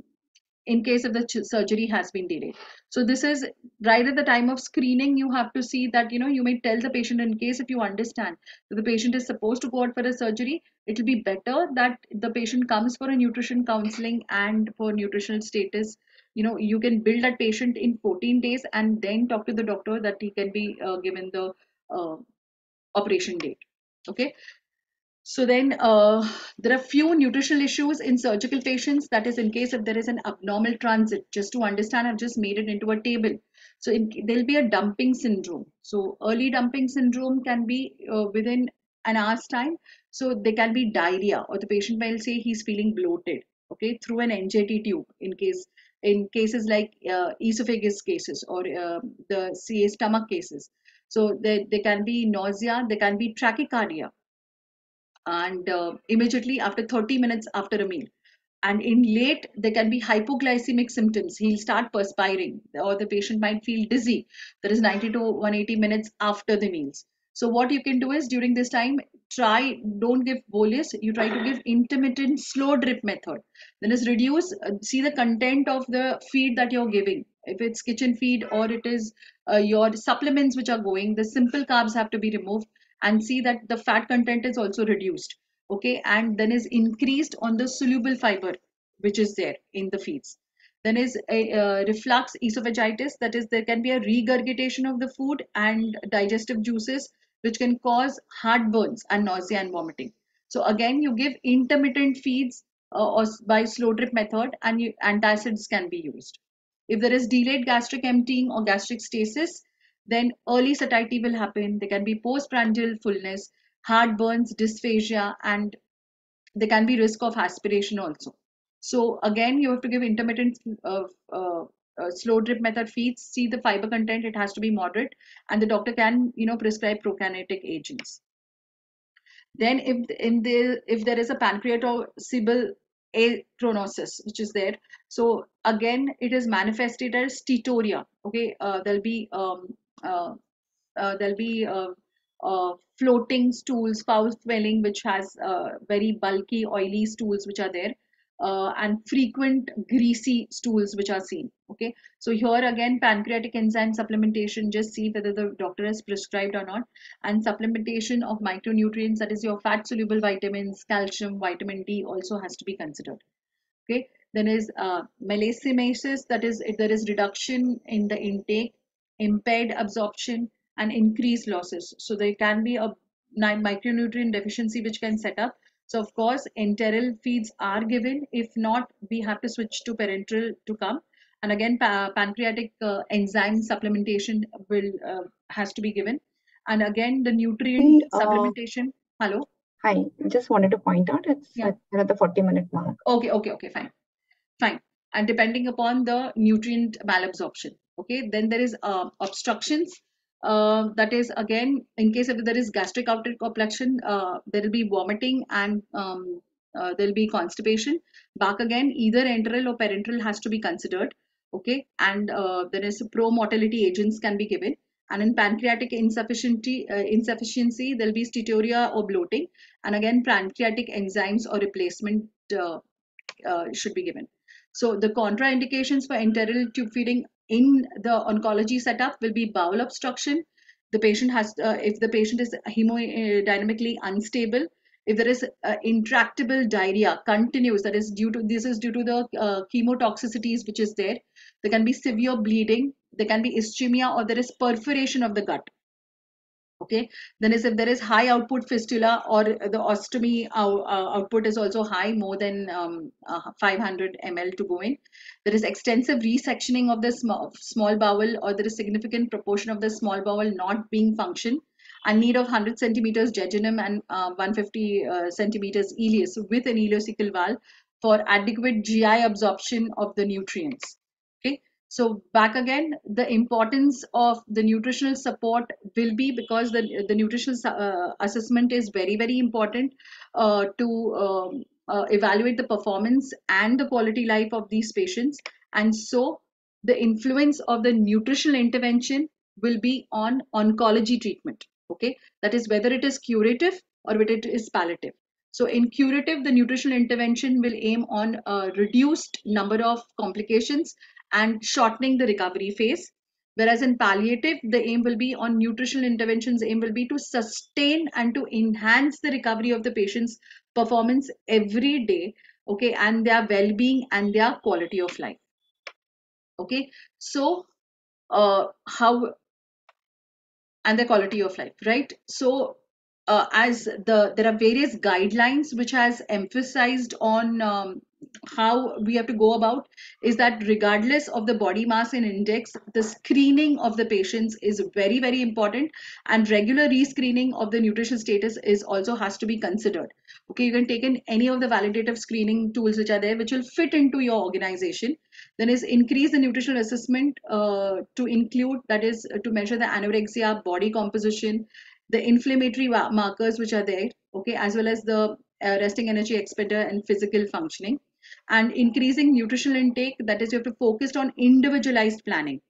in case if the surgery has been delayed. So this is right at the time of screening you have to see that you know you may tell the patient in case if you understand that the patient is supposed to go out for a surgery it will be better that the patient comes for a nutrition counseling and for nutritional status. You know you can build that patient in 14 days and then talk to the doctor that he can be uh, given the uh, operation date. Okay so then uh, there are few nutritional issues in surgical patients. That is in case if there is an abnormal transit just to understand I've just made it into a table. So in, there'll be a dumping syndrome. So early dumping syndrome can be uh, within an hour's time. So there can be diarrhea or the patient may say he's feeling bloated okay through an NJT tube in case in cases like uh, esophagus cases or uh, the CA stomach cases. So there, there can be nausea there can be tachycardia and uh, immediately after 30 minutes after a meal. And in late there can be hypoglycemic symptoms. He'll start perspiring or the patient might feel dizzy. That is 90 to 180 minutes after the meals. So what you can do is during this time try don't give bolus you try to give intermittent slow drip method. Then is reduce uh, see the content of the feed that you're giving. If it's kitchen feed or it is uh, your supplements which are going the simple carbs have to be removed and see that the fat content is also reduced okay? And then is increased on the soluble fiber which is there in the feeds. Then is a uh, reflux esophagitis that is there can be a regurgitation of the food and digestive juices which can cause heartburns and nausea and vomiting. So again you give intermittent feeds uh, or by slow drip method and you, antacids can be used. If there is delayed gastric emptying or gastric stasis then early satiety will happen. There can be postprandial fullness, heartburns, dysphagia, and there can be risk of aspiration also. So again, you have to give intermittent uh, uh, uh, slow drip method feeds. See the fiber content; it has to be moderate, and the doctor can, you know, prescribe prokinetic agents. Then, if in the if there is a pancreatosebal achronosis which is there so again it is manifested as steatorrhea okay uh, there'll be um, there'll be uh, floating stools, foul swelling, which has very bulky, oily stools which are there. Uh, and frequent greasy stools which are seen okay so here again pancreatic enzyme supplementation just see whether the doctor has prescribed or not and supplementation of micronutrients that is your fat soluble vitamins calcium vitamin d also has to be considered okay then is uh, that is if there is reduction in the intake impaired absorption, and increased losses. So there can be a micronutrient deficiency which can set up. So of course, enteral feeds are given. If not, we have to switch to parenteral to come. and again pa pancreatic uh, enzyme supplementation will uh, has to be given and again the nutrient uh, supplementation hello hi just wanted to point out it's yeah. at the 40 minute mark okay okay okay fine fine and depending upon the nutrient malabsorption okay then there is uh, obstructions. Uh, that is again in case if there is gastric outlet obstruction uh, there will be vomiting and um, uh, there will be constipation. Back again either enteral or parenteral has to be considered. Okay and uh, there is promotility agents can be given. And in pancreatic insufficiency uh, insufficiency there'll be steatorrhea or bloating. And again pancreatic enzymes or replacement should be given. So the contraindications for enteral tube feeding in the oncology setup will be bowel obstruction. The patient has uh, if the patient is hemodynamically unstable if there is uh, intractable diarrhea continuous that is due to this is due to the uh, chemotoxicities which is there there can be severe bleeding there can be ischemia or there is perforation of the gut okay? Then is if there is high output fistula or the ostomy uh, output is also high more than um, uh, 500 ml to go in. There is extensive resectioning of the small, small bowel or there is significant proportion of the small bowel not being function. And need of 100 centimeters jejunum and uh, 150 uh, centimeters ileus with an ileocecal valve for adequate GI absorption of the nutrients. So back again, the importance of the nutritional support will be because the, the nutritional uh, assessment is very, very important uh, to um, uh, evaluate the performance and the quality life of these patients. And so the influence of the nutritional intervention will be on oncology treatment okay that is whether it is curative or whether it is palliative so in curative the nutritional intervention will aim on a reduced number of complications and shortening the recovery phase whereas in palliative the aim will be on nutritional interventions aim will be to sustain and to enhance the recovery of the patient's performance every day okay and their well-being and their quality of life. Okay so uh, how and the quality of life right? So uh, as the there are various guidelines which has emphasized on um, how we have to go about is that regardless of the body mass and index the screening of the patients is very very important and regular rescreening of the nutrition status is also has to be considered. Okay you can take in any of the validative screening tools which are there which will fit into your organization. Then is increase the nutritional assessment uh, to include that is to measure the anorexia body composition the inflammatory markers which are there okay as well as the uh, resting energy expenditure and physical functioning and increasing nutritional intake that is you have to focus on individualized planning.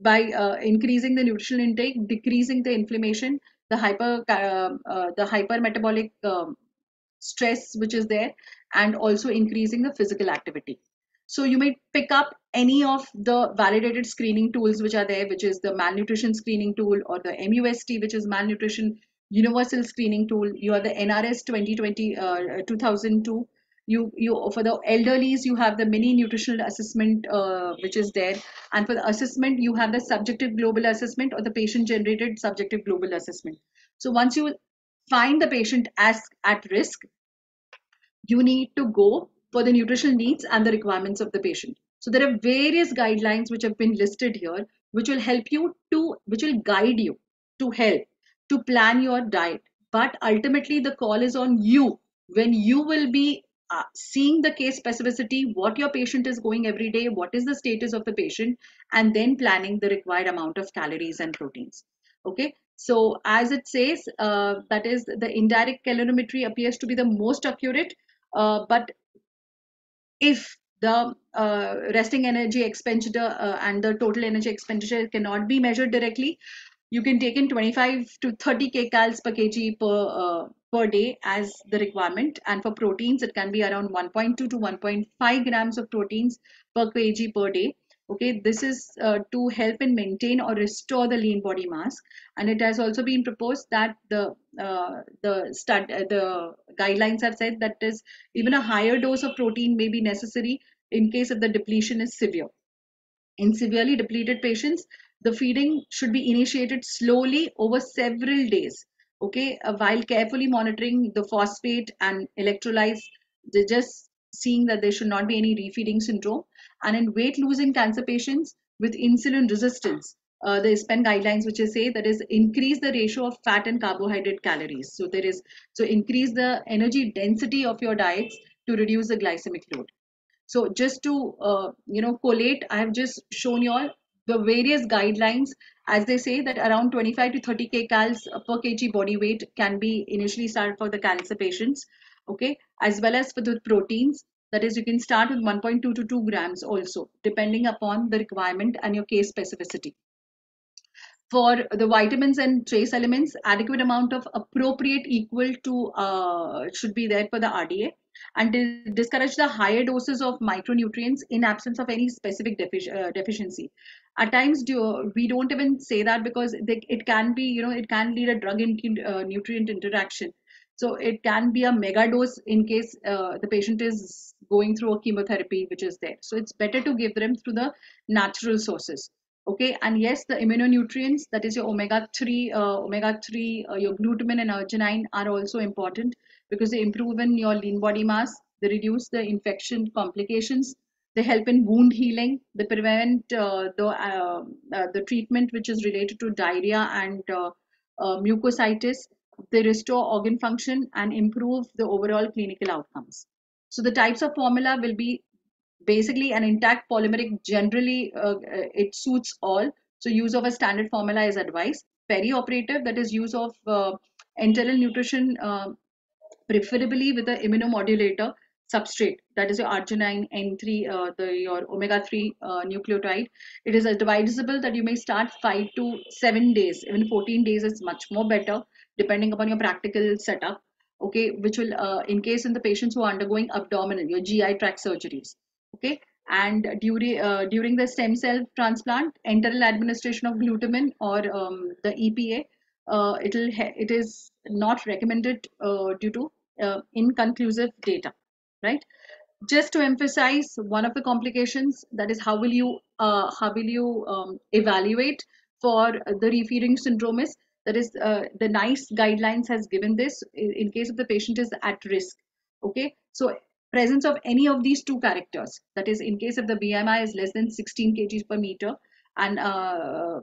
By uh, increasing the nutritional intake decreasing the inflammation the hyper uh, uh the hypermetabolic um, stress which is there and also increasing the physical activity so you may pick up any of the validated screening tools which are there, which is the malnutrition screening tool or the MUST, which is malnutrition universal screening tool. You are the NRS 2020 uh, 2002. You you for the elderlies you have the mini nutritional assessment uh, which is there, and for the assessment you have the subjective global assessment or the patient generated subjective global assessment. So once you find the patient as at risk, you need to go for the nutritional needs and the requirements of the patient. So there are various guidelines which have been listed here, which will help you to, which will guide you to help to plan your diet. But ultimately the call is on you when you will be uh, seeing the case specificity, what your patient is going every day, what is the status of the patient, and then planning the required amount of calories and proteins. Okay, so as it says, uh, that is the indirect calorimetry appears to be the most accurate, uh, but if the uh, resting energy expenditure uh, and the total energy expenditure cannot be measured directly you can take in 25 to 30 kcals per kg per uh, per day as the requirement. And for proteins it can be around 1.2 to 1.5 grams of proteins per kg per day okay this is uh, to help in maintain or restore the lean body mass. And it has also been proposed that the uh, the stud uh, the guidelines have said that is even a higher dose of protein may be necessary in case if the depletion is severe. In severely depleted patients the feeding should be initiated slowly over several days. Okay uh, while carefully monitoring the phosphate and electrolytes just seeing that there should not be any refeeding syndrome. And in weight losing cancer patients with insulin resistance, uh, the ESPEN guidelines, which is say that is increase the ratio of fat and carbohydrate calories. So there is so increase the energy density of your diets to reduce the glycemic load. So just to uh, you know collate, I have just shown you all the various guidelines as they say that around 25 to 30 kcals per kg body weight can be initially started for the cancer patients okay? As well as for the proteins that is you can start with 1.2 to 2 grams also depending upon the requirement and your case specificity. For the vitamins and trace elements adequate amount of appropriate equal to uh, should be there for the rda and discourage the higher doses of micronutrients in absence of any specific defic uh, deficiency. At times do, we don't even say that because they, it can be you know it can lead a drug uh, nutrient interaction so it can be a mega dose in case uh, the patient is going through a chemotherapy which is there. So it's better to give them through the natural sources okay? And yes the immunonutrients that is your omega-3 uh, omega-3 uh, your glutamine and arginine are also important because they improve in your lean body mass they reduce the infection complications they help in wound healing they prevent uh, the uh, uh, the treatment which is related to diarrhea and mucositis they restore organ function and improve the overall clinical outcomes. So the types of formula will be basically an intact polymeric. Generally uh, it suits all. So use of a standard formula is advised. Perioperative that is use of enteral nutrition preferably with the immunomodulator substrate that is your arginine n3 uh, the your omega-3 uh, nucleotide. It is advisable that you may start 5 to 7 days. Even 14 days is much more better depending upon your practical setup okay which will uh, in case in the patients who are undergoing abdominal your gi tract surgeries okay? And during uh, during the stem cell transplant enteral administration of glutamine or um, the epa uh, it'll it is not recommended uh, due to inconclusive data right? Just to emphasize one of the complications that is how will you uh, how will you um, evaluate for the refeeding syndrome is that is uh, the nice guidelines has given this in case of the patient is at risk okay? So presence of any of these two characters that is in case of the bmi is less than 16 kgs per meter and uh,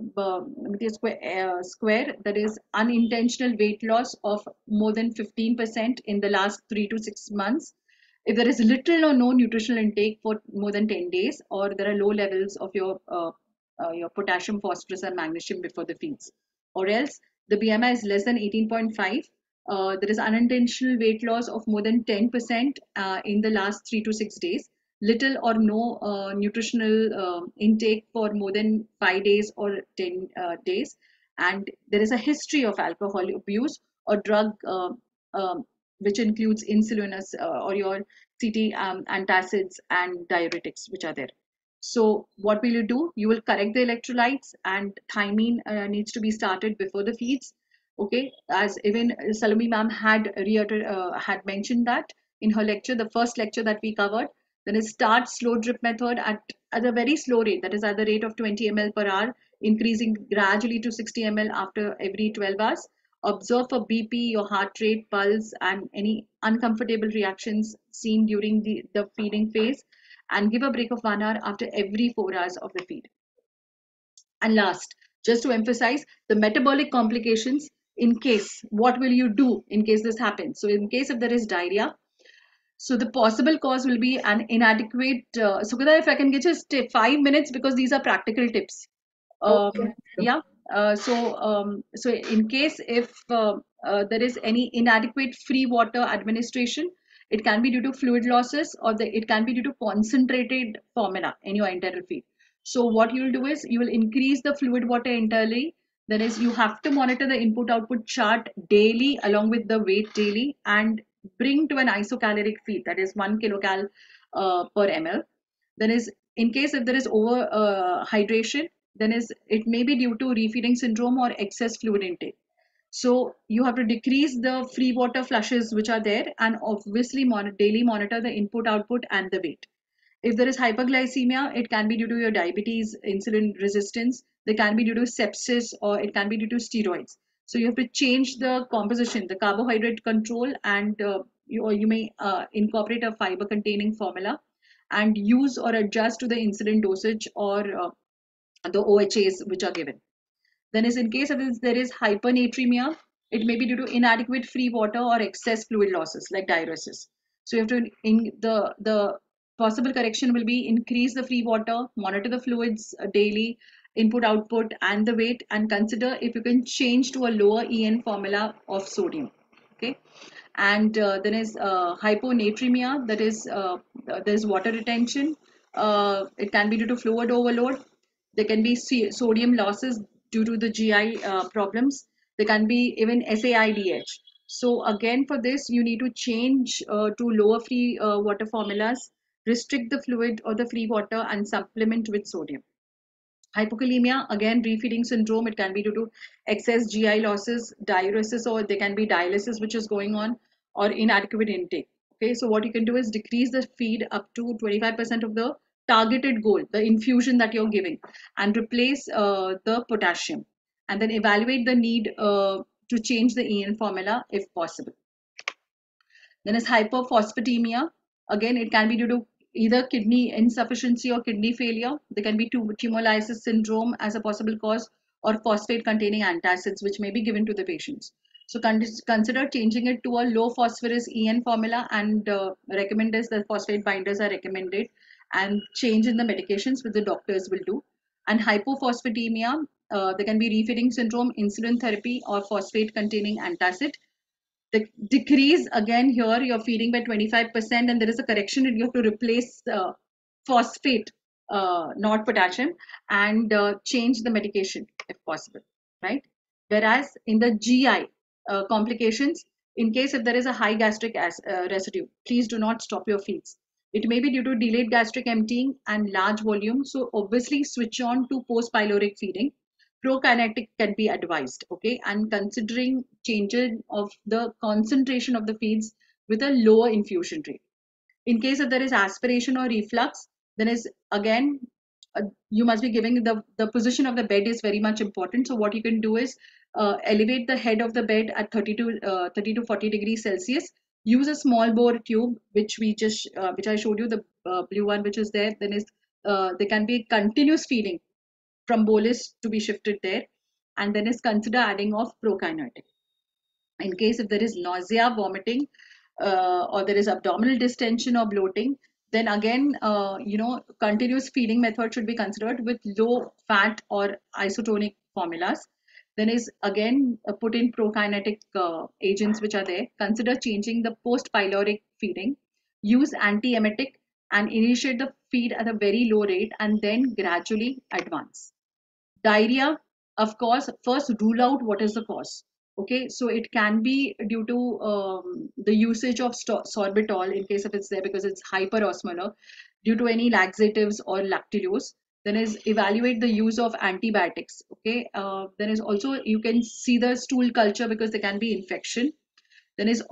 square, uh, square that is unintentional weight loss of more than 15% in the last three to six months if there is little or no nutritional intake for more than 10 days or there are low levels of your uh, uh, your potassium phosphorus and magnesium before the feeds. Or else the bmi is less than 18.5 uh, there is unintentional weight loss of more than 10% uh, in the last 3 to 6 days. Little or no uh, nutritional uh, intake for more than 5 days or 10 days. And there is a history of alcohol abuse or drug um, which includes insulin uh, or your CT um, antacids and diuretics, which are there. So what will you do? You will correct the electrolytes and thiamine uh, needs to be started before the feeds. Okay, as even Salome ma'am had uh, had mentioned that in her lecture, the first lecture that we covered, then is start slow drip method at, at a very slow rate, that is at the rate of 20 ml per hour, increasing gradually to 60 ml after every 12 hours Observe for BP, your heart rate, pulse, and any uncomfortable reactions seen during the, the feeding phase. And give a break of one hour after every four hours of the feed. And last, just to emphasize the metabolic complications in case, what will you do in case this happens? So in case if there is diarrhea, so the possible cause will be an inadequate. Uh, if I can get just five minutes because these are practical tips. Um, okay. Yeah. Uh, so, um, so in case if uh, uh, there is any inadequate free water administration, it can be due to fluid losses or the, it can be due to concentrated formula in your enteral feed. So what you will do is you will increase the fluid water entirely. That is, you have to monitor the input output chart daily along with the weight daily and bring to an isocaloric feed that is one kilocal uh, per ml. Then is in case if there is over uh, hydration, then is it may be due to refeeding syndrome or excess fluid intake. So you have to decrease the free water flushes which are there and obviously monitor, daily monitor the input output and the weight. If there is hyperglycemia, it can be due to your diabetes, insulin resistance. They can be due to sepsis or it can be due to steroids. So you have to change the composition, the carbohydrate control and uh, you, or you may uh, incorporate a fiber containing formula and use or adjust to the insulin dosage or uh, the OHAs which are given. Then is in case of this, there is hypernatremia, it may be due to inadequate free water or excess fluid losses like diuresis. So you have to, in the, the possible correction will be increase the free water, monitor the fluids uh, daily, input output and the weight and consider if you can change to a lower EN formula of sodium. Okay. And uh, then is uh, hyponatremia, that is, uh, there is water retention. Uh, it can be due to fluid overload. There can be sodium losses due to the GI uh, problems. There can be even SIADH. So again, for this, you need to change uh, to lower free water formulas, restrict the fluid or the free water and supplement with sodium. Hypokalemia, again, refeeding syndrome, it can be due to excess GI losses, diuresis, or there can be dialysis which is going on, or inadequate intake. Okay, so what you can do is decrease the feed up to 25% of the targeted goal, the infusion that you're giving, and replace uh, the potassium. And then evaluate the need uh, to change the EN formula if possible. Then is hyperphosphatemia. Again, it can be due to either kidney insufficiency or kidney failure. There can be tumor lysis syndrome as a possible cause or phosphate containing antacids which may be given to the patients. So consider changing it to a low phosphorus EN formula and uh, recommend is that phosphate binders are recommended and change in the medications which the doctors will do. And hypophosphatemia, uh, there can be refeeding syndrome, insulin therapy or phosphate containing antacid. The decrease again here you're feeding by 25% and there is a correction and you have to replace uh, phosphate uh, not potassium and uh, change the medication if possible right? Whereas in the gi uh, complications in case if there is a high gastric as, uh, residue please do not stop your feeds it may be due to delayed gastric emptying and large volume so obviously switch on to post pyloric feeding. Prokinetic can be advised okay? And considering changing of the concentration of the feeds with a lower infusion rate. In case if there is aspiration or reflux then is again uh, you must be giving the the position of the bed is very much important. So what you can do is uh, elevate the head of the bed at 30 to uh, 30 to 40 degrees celsius use a small bore tube which we just uh, which i showed you the uh, blue one which is there then is uh, there can be continuous feeding from bolus to be shifted there and then is consider adding of prokinetic. In case if there is nausea, vomiting uh, or there is abdominal distension or bloating, then again, uh, you know, continuous feeding method should be considered with low fat or isotonic formulas. Then is again uh, put in prokinetic uh, agents which are there. Consider changing the post pyloric feeding. Use antiemetic and initiate the feed at a very low rate and then gradually advance diarrhea of course first rule out what is the cause okay so it can be due to um, the usage of sorbitol in case if it's there because it's hyperosmolar due to any laxatives or lactulose then is evaluate the use of antibiotics okay? Uh, then is also you can see the stool culture because there can be infection. Then is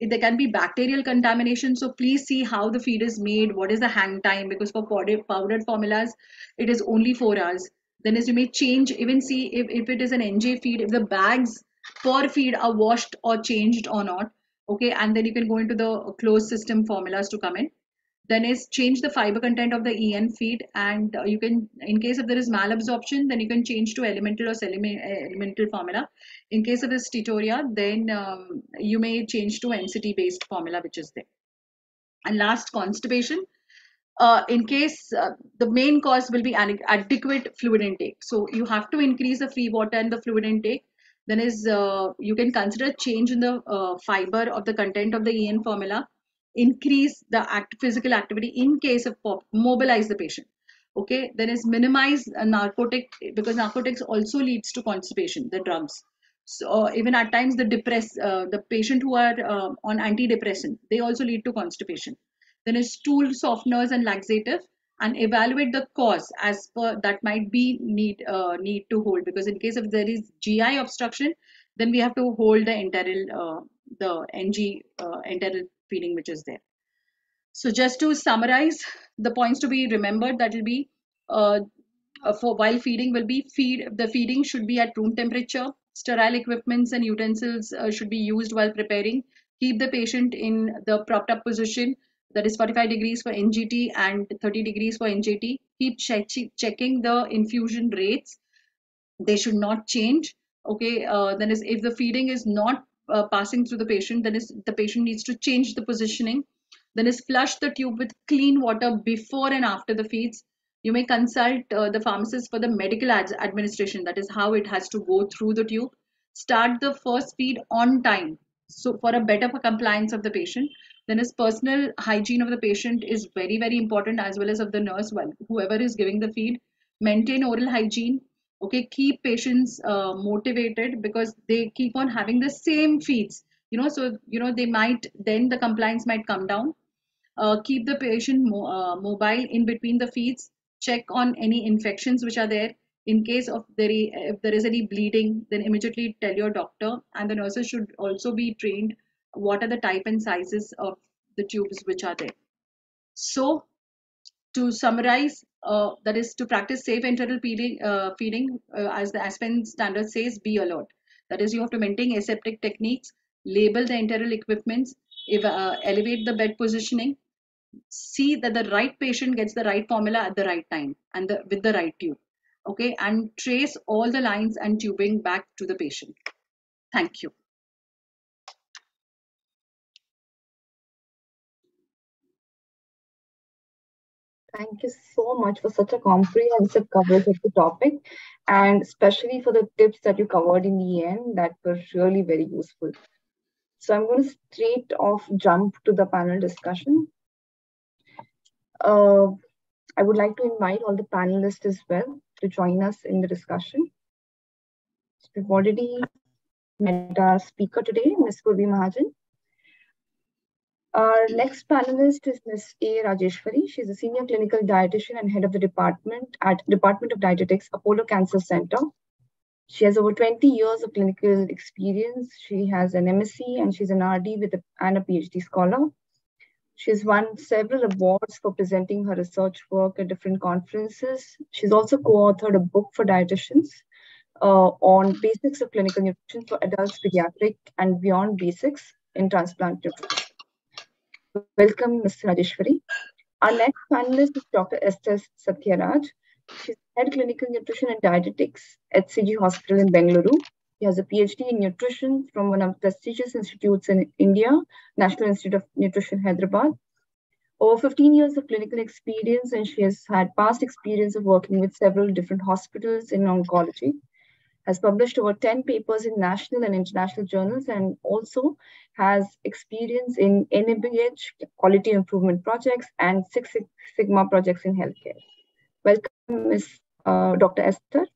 there can be bacterial contamination. So please see how the feed is made what is the hang time because for powdered, powdered formulas it is only four hours. Then as you may change even see if, if it is an nj feed if the bags per feed are washed or changed or not okay? And then you can go into the closed system formulas to come in then is change the fiber content of the en feed and uh, you can in case if there is malabsorption then you can change to elemental or elemental formula in case of the steatorrhea then um, you may change to MCT based formula which is there and last constipation uh, in case uh, the main cause will be adequate fluid intake. So you have to increase the free water and the fluid intake. Then is uh, you can consider change in the uh, fiber of the content of the EN formula, increase the act physical activity in case of pop, mobilize the patient. Okay, then is minimize a narcotic because narcotics also leads to constipation. The drugs. So even at times the depress uh, the patient who are uh, on antidepressant they also lead to constipation then is stool softeners and laxative and evaluate the cause as per that might be need uh, need to hold because in case if there is GI obstruction then we have to hold the enteral uh, the NG uh, enteral feeding which is there. So just to summarize the points to be remembered that will be uh, uh, for while feeding will be feed the feeding should be at room temperature sterile equipments and utensils uh, should be used while preparing keep the patient in the propped up position that is 45 degrees for NGT and 30 degrees for NJT. Keep check, checking the infusion rates. They should not change. Okay, uh, then is if the feeding is not uh, passing through the patient, then is the patient needs to change the positioning. Then is flush the tube with clean water before and after the feeds. You may consult uh, the pharmacist for the medical ad administration. That is how it has to go through the tube. Start the first feed on time. So for a better compliance of the patient, then his personal hygiene of the patient is very, very important as well as of the nurse, well, whoever is giving the feed. Maintain oral hygiene. Okay, keep patients uh, motivated because they keep on having the same feeds. You know, so you know they might then the compliance might come down. Uh, keep the patient mo uh, mobile in between the feeds. Check on any infections which are there. In case of there, if there is any bleeding, then immediately tell your doctor. And the nurses should also be trained what are the type and sizes of the tubes which are there. So to summarize, uh, that is to practice safe enteral feeding, uh, feeding uh, as the Aspen standard says, be alert. That is, you have to maintain aseptic techniques, label the enteral equipments, uh, elevate the bed positioning, see that the right patient gets the right formula at the right time and the, with the right tube. Okay, and trace all the lines and tubing back to the patient. Thank you. Thank you so much for such a comprehensive coverage of the topic and especially for the tips that you covered in the end that were really very useful. So I'm going to straight off jump to the panel discussion. Uh, I would like to invite all the panelists as well to join us in the discussion. We've already met our speaker today, Ms. Purvi Mahajan. Our next panelist is Ms. A. Rajeshwari. She's a senior clinical dietitian and head of the department at Department of Dietetics, Apollo Cancer Center. She has over 20 years of clinical experience. She has an MSc and she's an RD with a, and a PhD scholar. She's won several awards for presenting her research work at different conferences. She's also co-authored a book for dietitians uh, on basics of clinical nutrition for adults, pediatric, and beyond basics in transplant nutrition. Welcome, Ms. Rajeshwari. Our next panelist is Dr. Esther Satyaraj. She's head clinical nutrition and dietetics at HCG Hospital in Bengaluru. She has a PhD in nutrition from one of the prestigious institutes in India, National Institute of Nutrition, Hyderabad. Over 15 years of clinical experience, and she has had past experience of working with several different hospitals in oncology has published over 10 papers in national and international journals and also has experience in NABH quality improvement projects and Six Sigma projects in healthcare. Welcome, Ms. Uh, Dr. Esther.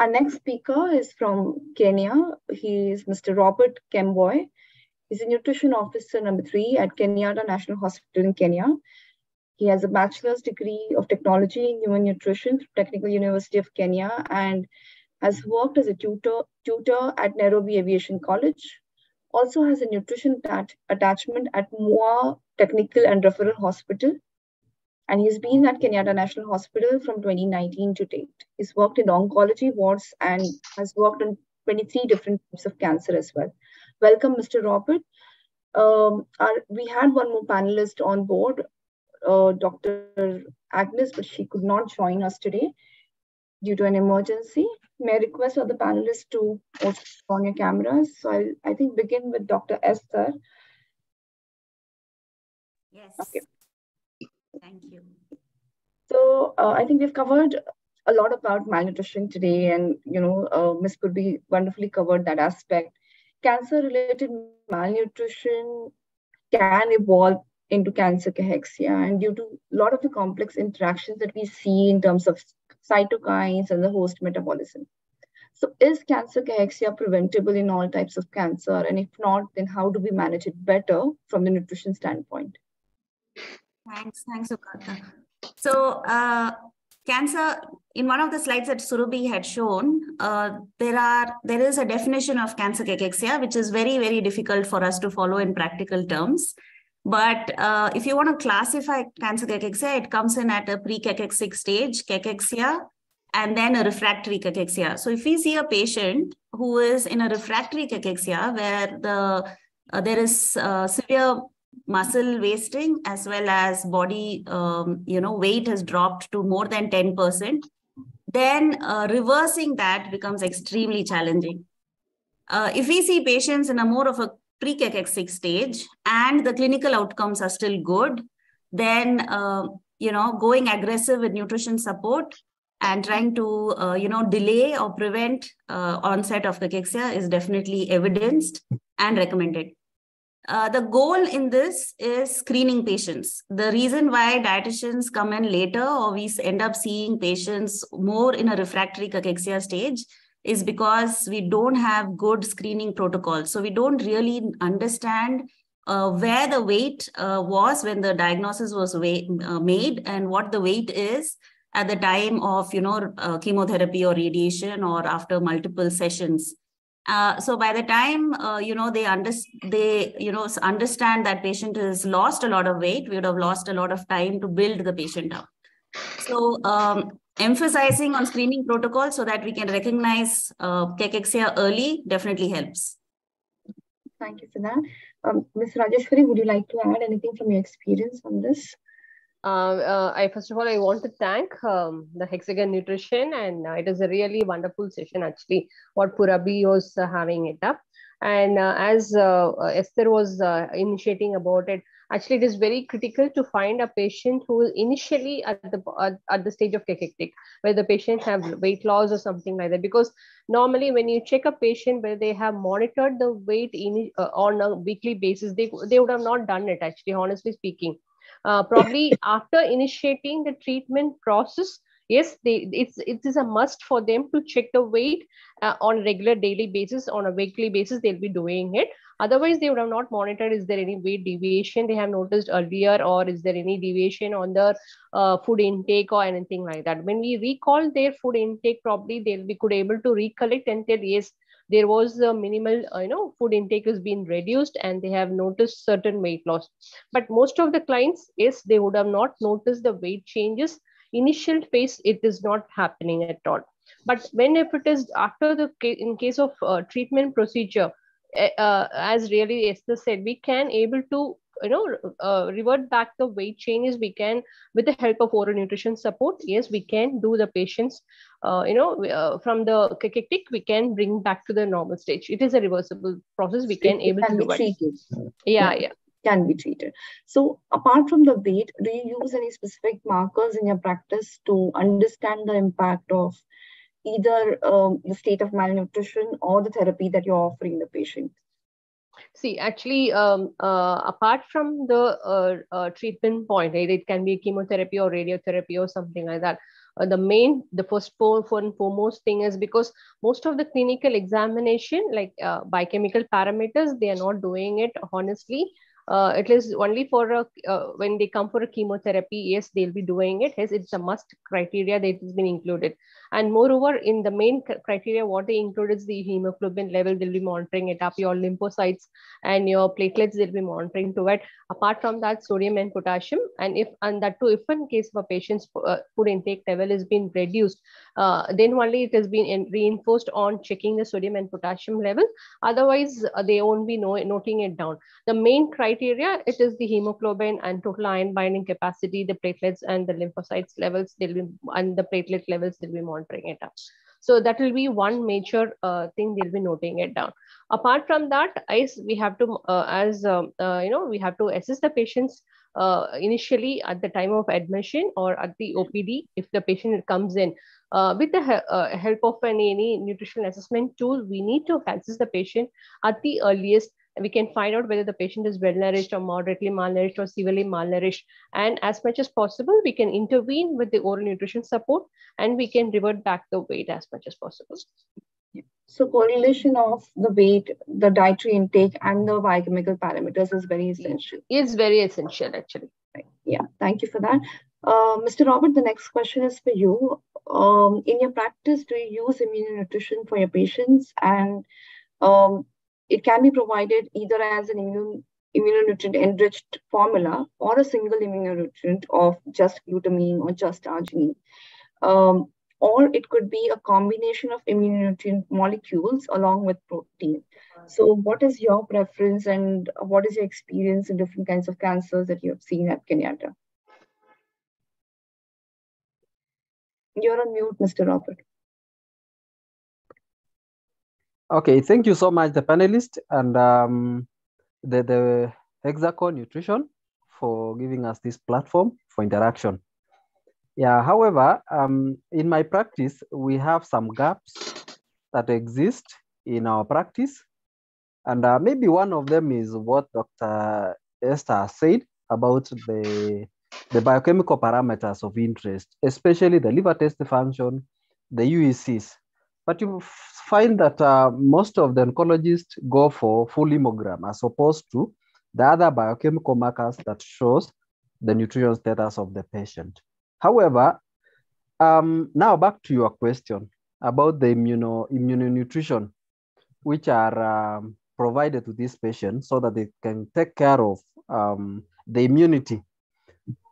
Our next speaker is from Kenya. He is Mr. Robert Kemboi. He's a nutrition officer number three at Kenyatta National Hospital in Kenya. He has a bachelor's degree of technology in human nutrition from Technical University of Kenya and has worked as a tutor, tutor at Nairobi Aviation College, also has a nutrition attachment at Moi Teaching and Referral Hospital, and he's been at Kenyatta National Hospital from 2019 to date. He's worked in oncology wards and has worked on 23 different types of cancer as well. Welcome, Mr. Robert. Um, our, we had one more panelist on board, uh, Dr. Agnes, but she could not join us today due to an emergency. May I request other panelists to on your cameras? So I'll, I think, begin with Dr. Esther. Yes. Okay. Thank you. So uh, I think we've covered a lot about malnutrition today, and you know, uh, Ms. Purvi wonderfully covered that aspect. Cancer-related malnutrition can evolve into cancer cachexia, and due to a lot of the complex interactions that we see in terms of cytokines and the host metabolism. So is cancer cachexia preventable in all types of cancer? And if not, then how do we manage it better from the nutrition standpoint? Thanks, thanks, Sukata. So uh, cancer, in one of the slides that Surabhi had shown, uh, there are there is a definition of cancer cachexia, which is very, very difficult for us to follow in practical terms. But uh, if you want to classify cancer cachexia, it comes in at a pre-cachexic stage, cachexia, and then a refractory cachexia. So if we see a patient who is in a refractory cachexia where the uh, there is uh, severe muscle wasting as well as body um, you know weight has dropped to more than 10% then uh, reversing that becomes extremely challenging uh, if we see patients in a more of a pre-cachexic stage and the clinical outcomes are still good then uh, you know going aggressive with nutrition support and trying to uh, you know delay or prevent uh, onset of cachexia is definitely evidenced and recommended uh, the goal in this is screening patients. The reason why dietitians come in later or we end up seeing patients more in a refractory cachexia stage is because we don't have good screening protocols. So we don't really understand uh, where the weight uh, was when the diagnosis was uh, made and what the weight is at the time of you know uh, chemotherapy or radiation or after multiple sessions uh, so by the time uh, you know they under, they you know understand that patient has lost a lot of weight we would have lost a lot of time to build the patient up so um, emphasizing on screening protocols so that we can recognize uh, cachexia early definitely helps. Thank you for that. Um, ms rajeshwari would you like to add anything from your experience on this? Um, uh, I first of all I want to thank um, the Hexagon Nutrition, and uh, it is a really wonderful session actually. What Purabi was uh, having it up, and uh, as uh, uh, Esther was initiating about it, actually it is very critical to find a patient who is initially at the at, at the stage of cachectic, where the patient have weight loss or something like that. Because normally when you check a patient where they have monitored the weight in, on a weekly basis, they they would have not done it actually, honestly speaking uh, probably after initiating the treatment process yes they it's it is a must for them to check the weight uh, on regular daily basis on a weekly basis they'll be doing it. Otherwise they would have not monitored is there any weight deviation they have noticed earlier or is there any deviation on their uh, food intake or anything like that. When we recall their food intake probably they'll be could able to recollect and tell yes there was a minimal uh, you know food intake has been reduced and they have noticed certain weight loss. But most of the clients yes they would have not noticed the weight changes initial phase it is not happening at all. But when if it is after the in case of uh, treatment procedure eh, uh, as really Esther said, we can able to you know uh, revert back the weight changes. We can with the help of oral nutrition support yes we can do the patients uh, you know uh, from the cachectic we can bring back to the normal stage. It is a reversible process. We can it able can to be treated yeah, yeah. yeah can be treated. So apart from the weight do you use any specific markers in your practice to understand the impact of either um, the state of malnutrition or the therapy that you're offering the patient? See, actually, um, uh, apart from the uh, uh, treatment point, right, it can be chemotherapy or radiotherapy or something like that. Uh, the main, the first and foremost thing is because most of the clinical examination, like uh, biochemical parameters, they are not doing it honestly uh, it is only for a, uh, when they come for a chemotherapy yes they'll be doing it. Yes it's a must criteria that has been included and moreover in the main criteria what they include is the hemoglobin level they'll be monitoring it up your lymphocytes and your platelets they'll be monitoring to it. Apart from that sodium and potassium and if and that too if in case of a patient's uh, food intake level has been reduced uh, then only it has been in, reinforced on checking the sodium and potassium level. Otherwise uh, they won't be no, noting it down. The main criteria it is the hemoglobin and total iron binding capacity, the platelets and the lymphocytes levels, they'll be, and the platelet levels, they'll be monitoring it up. So that will be one major uh, thing they'll be noting it down. Apart from that, as we have to, uh, as um, uh, you know, we have to assess the patients uh, initially at the time of admission or at the OPD if the patient comes in. Uh, with the uh, help of any, any nutritional assessment tool, we need to assess the patient at the earliest we can find out whether the patient is well nourished or moderately malnourished or severely malnourished. And as much as possible, we can intervene with the oral nutrition support and we can revert back the weight as much as possible. So correlation of the weight, the dietary intake, and the biochemical parameters is very essential. It's very essential, actually. Right. Yeah, thank you for that. Uh, Mr. Robert, the next question is for you. Um, in your practice, do you use immunonutrition for your patients? And um, it can be provided either as an immune, immunonutrient enriched formula or a single immunonutrient of just glutamine or just arginine. Um, or it could be a combination of immunonutrient molecules along with protein. So what is your preference and what is your experience in different kinds of cancers that you have seen at Kenyatta? You're on mute, Mr. Robert. Okay, thank you so much, the panelists and um, the, the Hexagon Nutrition for giving us this platform for interaction. Yeah, however, um, in my practice, we have some gaps that exist in our practice. And uh, maybe one of them is what Dr. Esther said about the, the biochemical parameters of interest, especially the liver test function, the UECs. But you find that uh, most of the oncologists go for full hemogram as opposed to the other biochemical markers that shows the nutrition status of the patient. However, um, now back to your question about the immuno, immunonutrition, which are um, provided to these patients so that they can take care of um, the immunity.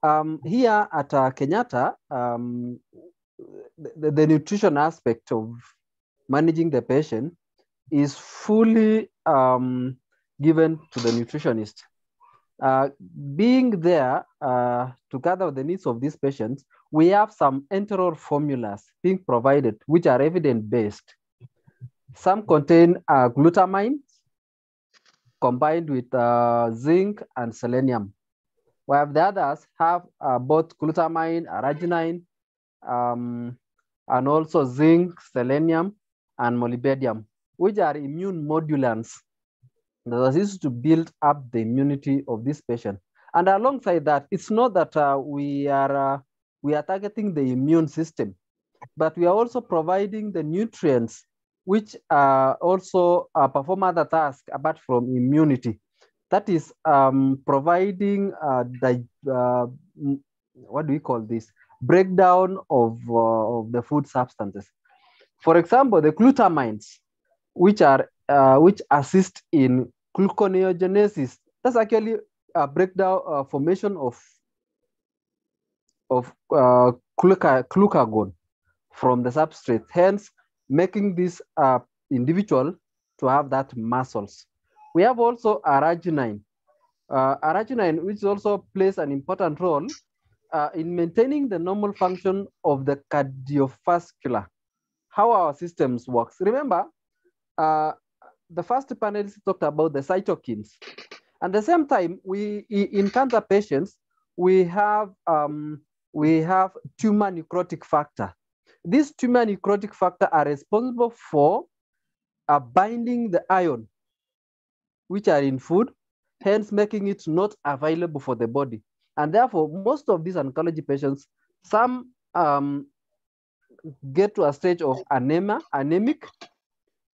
Um, here at uh, Kenyatta, um, the, the, nutrition aspect of managing the patient is fully um, given to the nutritionist. Uh, being there uh, to gather the needs of these patients, we have some enteral formulas being provided, which are evidence-based. Some contain uh, glutamine combined with uh, zinc and selenium, while the others have uh, both glutamine, arginine, um, and also zinc, selenium, and molybdenum, which are immune modulants that is to build up the immunity of this patient. And alongside that, it's not that uh, we are uh, we are targeting the immune system, but we are also providing the nutrients which uh, also perform other tasks apart from immunity. That is um, providing uh, the uh, what do we call this breakdown of, uh, of the food substances. For example, the glutamines, which are which assist in gluconeogenesis. That's actually a breakdown uh, formation of of uh, glucagon from the substrate, hence making this uh, individual to have that muscles. We have also arginine. Uh, arginine, which also plays an important role uh, in maintaining the normal function of the cardiovascular, how our systems works. Remember, uh, the first panelist talked about the cytokines. At the same time, we in cancer patients, we have um, we have tumor necrotic factor. These tumor necrotic factor are responsible for uh, binding the iron, which are in food, hence making it not available for the body. And therefore, most of these oncology patients, some um, get to a stage of anemia, anemic,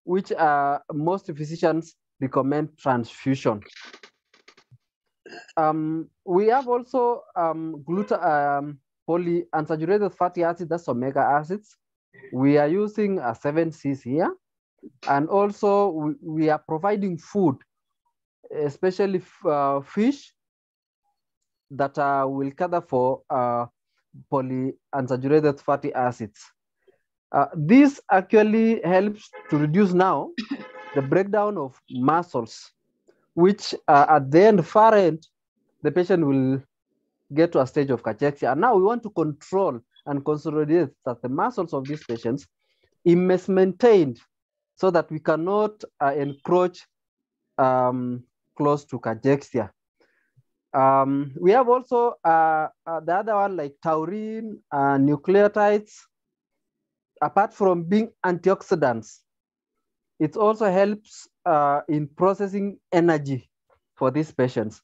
which uh, most physicians recommend transfusion. Um, we have also um, gluta, um, polyunsaturated fatty acids, that's omega acids. We are using a Seven Seas here. And also we, we are providing food, especially uh, fish that uh, will cater for uh, polyunsaturated fatty acids. Uh, this actually helps to reduce now the breakdown of muscles, which uh, at the end, far end, the patient will get to a stage of cachexia. And now we want to control and consolidate that the muscles of these patients is maintained so that we cannot uh, encroach um, close to cachexia. Um, we have also uh, uh, the other one like taurine, uh, nucleotides, apart from being antioxidants, it also helps uh, in processing energy for these patients.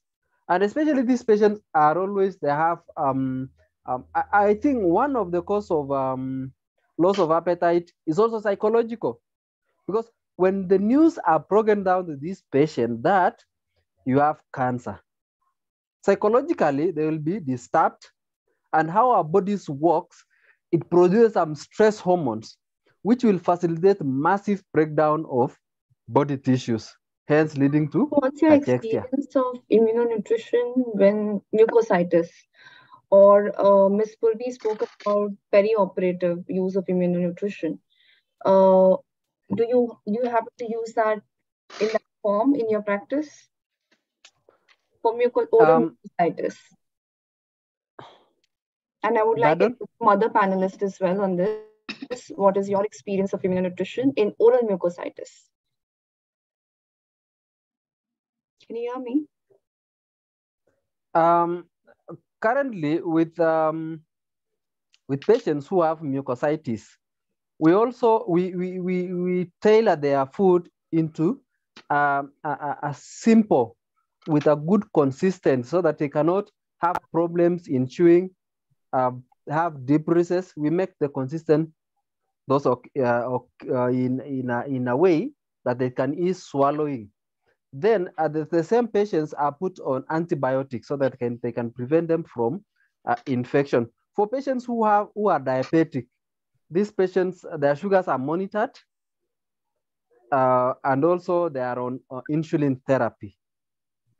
And especially these patients are always, they have, um, um, I, I, think one of the cause of um, loss of appetite is also psychological. Because when the news are broken down to this patient that you have cancer, psychologically they will be disturbed and how our bodies works it produces some stress hormones, which will facilitate massive breakdown of body tissues, hence leading to What's your cachexia. experience of immunonutrition when mucositis? or uh, Ms. Purvi spoke about perioperative use of immunonutrition. Uh, do you do you happen to use that in that form in your practice? For mucositis. Um, and I would like to some other panelists as well on this. What is your experience of immunonutrition in oral mucositis? Can you hear me? Um, currently, with um, with patients who have mucositis, we also we we we, we tailor their food into um, a, a simple with a good consistency so that they cannot have problems in chewing, uh, have deep recesses. We make the consistent those uh, uh, in in a, in a way that they can ease swallowing. Then uh, the, the, same patients are put on antibiotics so that can, they can prevent them from uh, infection. For patients who have who are diabetic, these patients their sugars are monitored, and also they are on insulin therapy.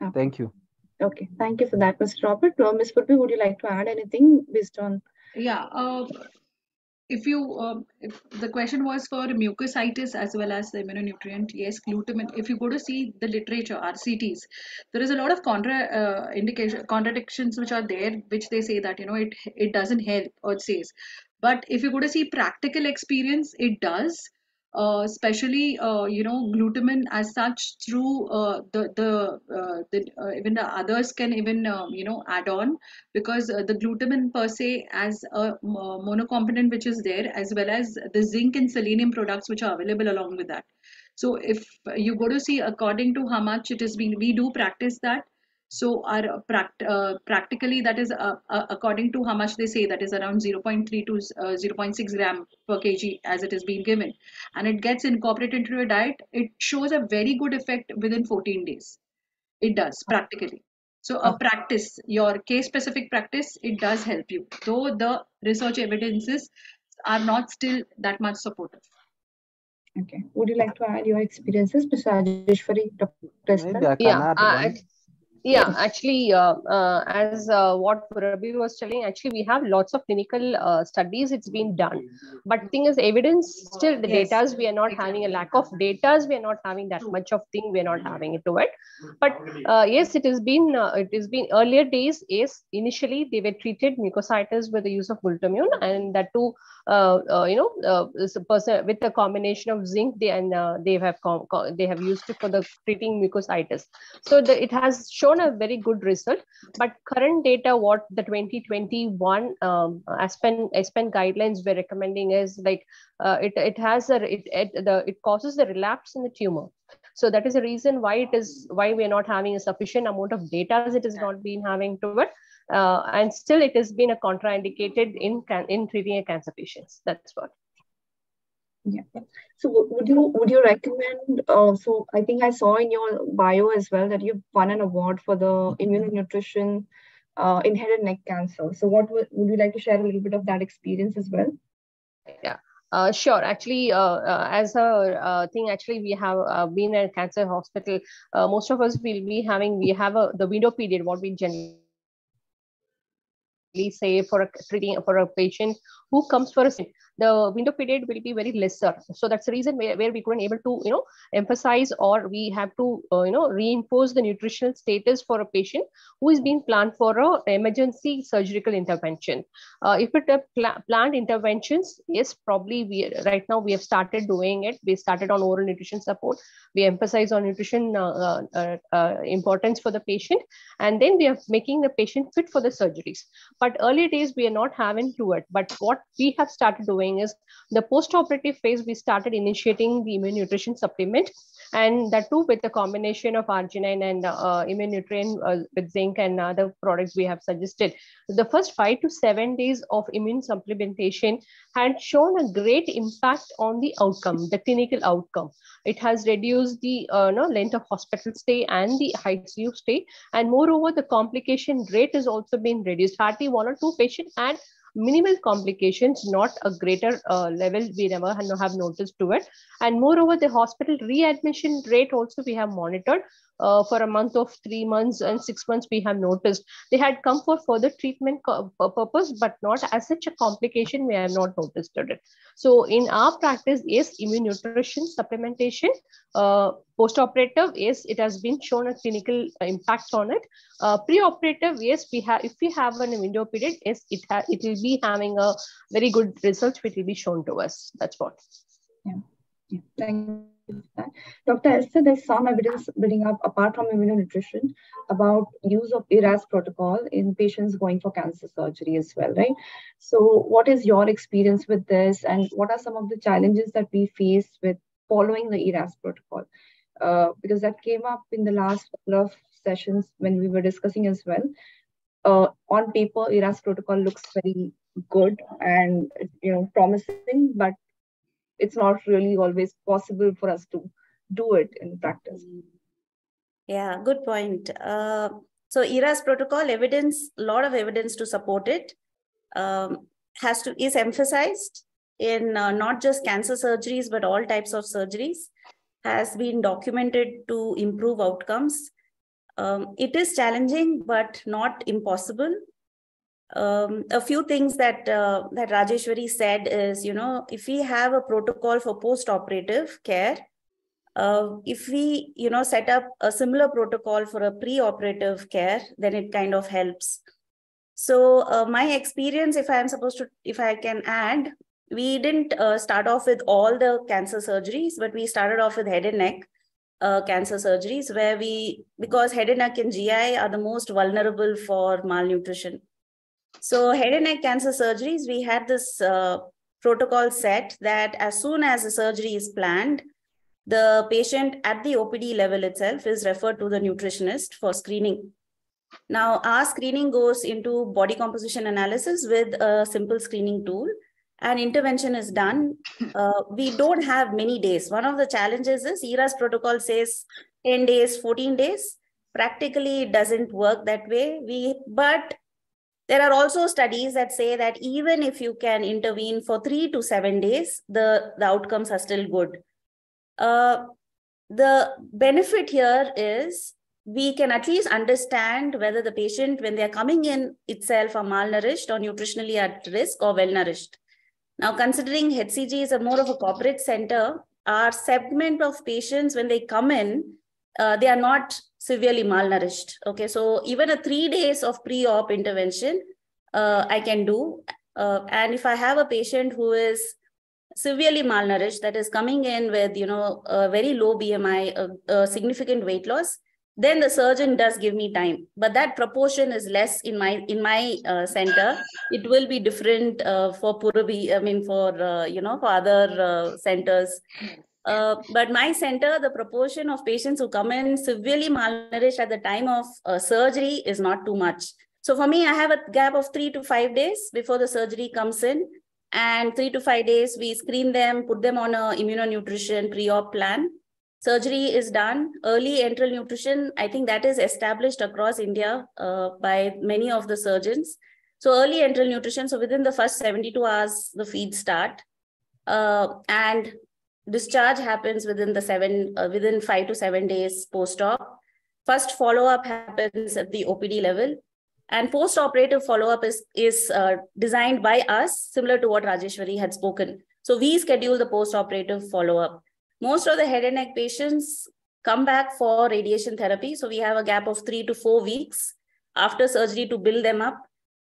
Okay. Thank you. Okay, thank you for that, Mr. Robert. Uh, Ms. Purvi, would you like to add anything based on? Yeah, uh, if you um, if the question was for mucositis as well as the immunonutrient yes glutamine if you go to see the literature rcts there is a lot of contra uh, indication contradictions which are there which they say that you know it it doesn't help or it says but if you go to see practical experience it does uh, especially uh, you know glutamine as such through uh, the the, uh, the uh, even the others can even um, you know add on because uh, the glutamine per se as a monocomponent which is there as well as the zinc and selenium products which are available along with that. So if you go to see according to how much it has been we do practice that so our uh, pract uh, practically that is uh, uh, according to how much they say that is around 0.3 to uh, 0.6 gram per kg as it is being given. And it gets incorporated into your diet. It shows a very good effect within 14 days. It does practically. So a practice your case specific practice it does help you. Though the research evidences are not still that much supportive. Okay. Would you like to add your experiences Mr. besides Dr. yeah yeah, actually, uh, uh, as uh, what Rabi was telling, actually, we have lots of clinical uh, studies. It's been done, but thing is, evidence still the yes. data we are not having a lack of data. We are not having that much of thing. We are not having it to it. But uh, yes, it has been uh, it has been earlier days. Yes, initially they were treated mucositis with the use of glutamine, and that too, you know, person with a combination of zinc. They and they have they have used it for the treating mucositis. So the, it has shown a very good result. But current data, what the 2021 um, ASPEN, ASPEN guidelines were recommending is like uh, it, it has a, it, it, the, it causes the relapse in the tumor. So that is the reason why it is why we are not having a sufficient amount of data as it has not been having to it. Uh, and still it has been a contraindicated in, in treating a cancer patients. That's what. Yeah. So would you would you recommend? Uh, so I think I saw in your bio as well that you've won an award for the immunonutrition uh, in head and neck cancer. So what would, would you like to share a little bit of that experience as well? Yeah. Uh, sure. Actually, uh, uh, as a uh, thing, actually, we have uh, been at cancer hospital. Uh, most of us will be having, we have a, the window period, what we generally say for a treating for a patient who comes for a the window period will be very lesser. So that's the reason where, where we couldn't able to, you know, emphasize or we have to, uh, you know, reinforce the nutritional status for a patient who is being planned for a emergency surgical intervention. Uh, if it are pl planned interventions, yes, probably we right now we have started doing it. We started on oral nutrition support. We emphasize on nutrition uh, uh, uh importance for the patient, and then we are making the patient fit for the surgeries. But early days we are not having to it. But what we have started doing is the post-operative phase, we started initiating the immune nutrition supplement and that too with the combination of arginine and uh, immune nutrient uh, with zinc and other products we have suggested. The first five to seven days of immune supplementation had shown a great impact on the outcome, the clinical outcome. It has reduced the uh, no, length of hospital stay and the ICU stay. And moreover, the complication rate has also been reduced. Hardly one or two patients had minimal complications, not a greater uh, level we never have noticed to it. And moreover, the hospital readmission rate also we have monitored uh, for a month of three months and six months, we have noticed they had come for further treatment purpose, but not as such a complication. We have not noticed it. So in our practice, yes, immune nutrition supplementation, uh, post-operative, yes, it has been shown a clinical impact on it. Uh, pre-operative, yes, we have. If we have an window period, yes, it it will be having a very good result, which will be shown to us. That's what. Yeah. yeah. Thank you. Dr. Esther, there's some evidence building up apart from immunonutrition about use of ERAS protocol in patients going for cancer surgery as well, right? So what is your experience with this and what are some of the challenges that we face with following the ERAS protocol? Uh, because that came up in the last couple of sessions when we were discussing as well. Uh, on paper, ERAS protocol looks very good and you know promising, but it's not really always possible for us to do it in practice. Yeah, good point. Uh, so ERAS protocol evidence, a lot of evidence to support it, um, has to is emphasized in uh, not just cancer surgeries but all types of surgeries, has been documented to improve outcomes. Um, it is challenging but not impossible um, a few things that uh, that Rajeshwari said is, you know, if we have a protocol for post-operative care, uh, if we, you know, set up a similar protocol for a pre-operative care, then it kind of helps. So uh, my experience, if I am supposed to, if I can add, we didn't uh, start off with all the cancer surgeries, but we started off with head and neck uh, cancer surgeries, where we, because head and neck and GI are the most vulnerable for malnutrition. So head and neck cancer surgeries, we had this uh, protocol set that as soon as the surgery is planned, the patient at the OPD level itself is referred to the nutritionist for screening. Now, our screening goes into body composition analysis with a simple screening tool and intervention is done. Uh, we don't have many days. One of the challenges is ERAS protocol says 10 days, 14 days. Practically, it doesn't work that way. We, but there are also studies that say that even if you can intervene for three to seven days, the, the outcomes are still good. Uh, the benefit here is we can at least understand whether the patient, when they're coming in itself, are malnourished or nutritionally at risk or well nourished. Now, considering HCG is a more of a corporate center, our segment of patients, when they come in, uh, they are not severely malnourished. Okay, so even a three days of pre-op intervention, uh, I can do. Uh, and if I have a patient who is severely malnourished, that is coming in with, you know, a very low BMI, a, a significant weight loss, then the surgeon does give me time but that proportion is less in my in my uh, center it will be different uh, for purabi i mean for uh, you know for other uh, centers uh, but my center, the proportion of patients who come in severely malnourished at the time of uh, surgery is not too much. So for me, I have a gap of three to five days before the surgery comes in. And three to five days, we screen them, put them on a immunonutrition pre-op plan. Surgery is done. Early enteral nutrition, I think that is established across India uh, by many of the surgeons. So early enteral nutrition, so within the first 72 hours, the feeds start. Uh, and discharge happens within the seven uh, within five to seven days post-op. First follow-up happens at the opd level. And post-operative follow-up is is uh, designed by us similar to what rajeshwari had spoken. So we schedule the post-operative follow-up. Most of the head and neck patients come back for radiation therapy. So we have a gap of three to four weeks after surgery to build them up.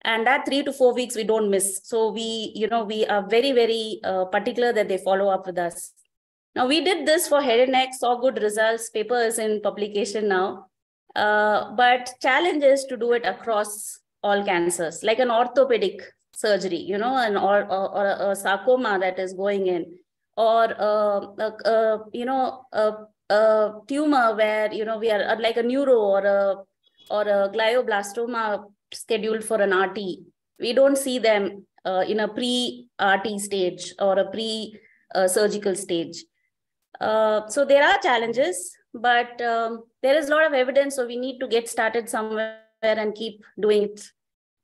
And that three to four weeks we don't miss. So we you know we are very very uh, particular that they follow up with us now we did this for head and neck, saw good results. papers in publication now. Uh, but challenge is to do it across all cancers, like an orthopedic surgery, you know, an or, or, or a, sarcoma that is going in, or uh, a, a, you know a, a tumor where you know we are uh, like a neuro or a or a glioblastoma scheduled for an RT. We don't see them uh, in a pre-RT stage or a pre-surgical uh, stage. Uh, so there are challenges, but um, there is a lot of evidence. So we need to get started somewhere and keep doing it.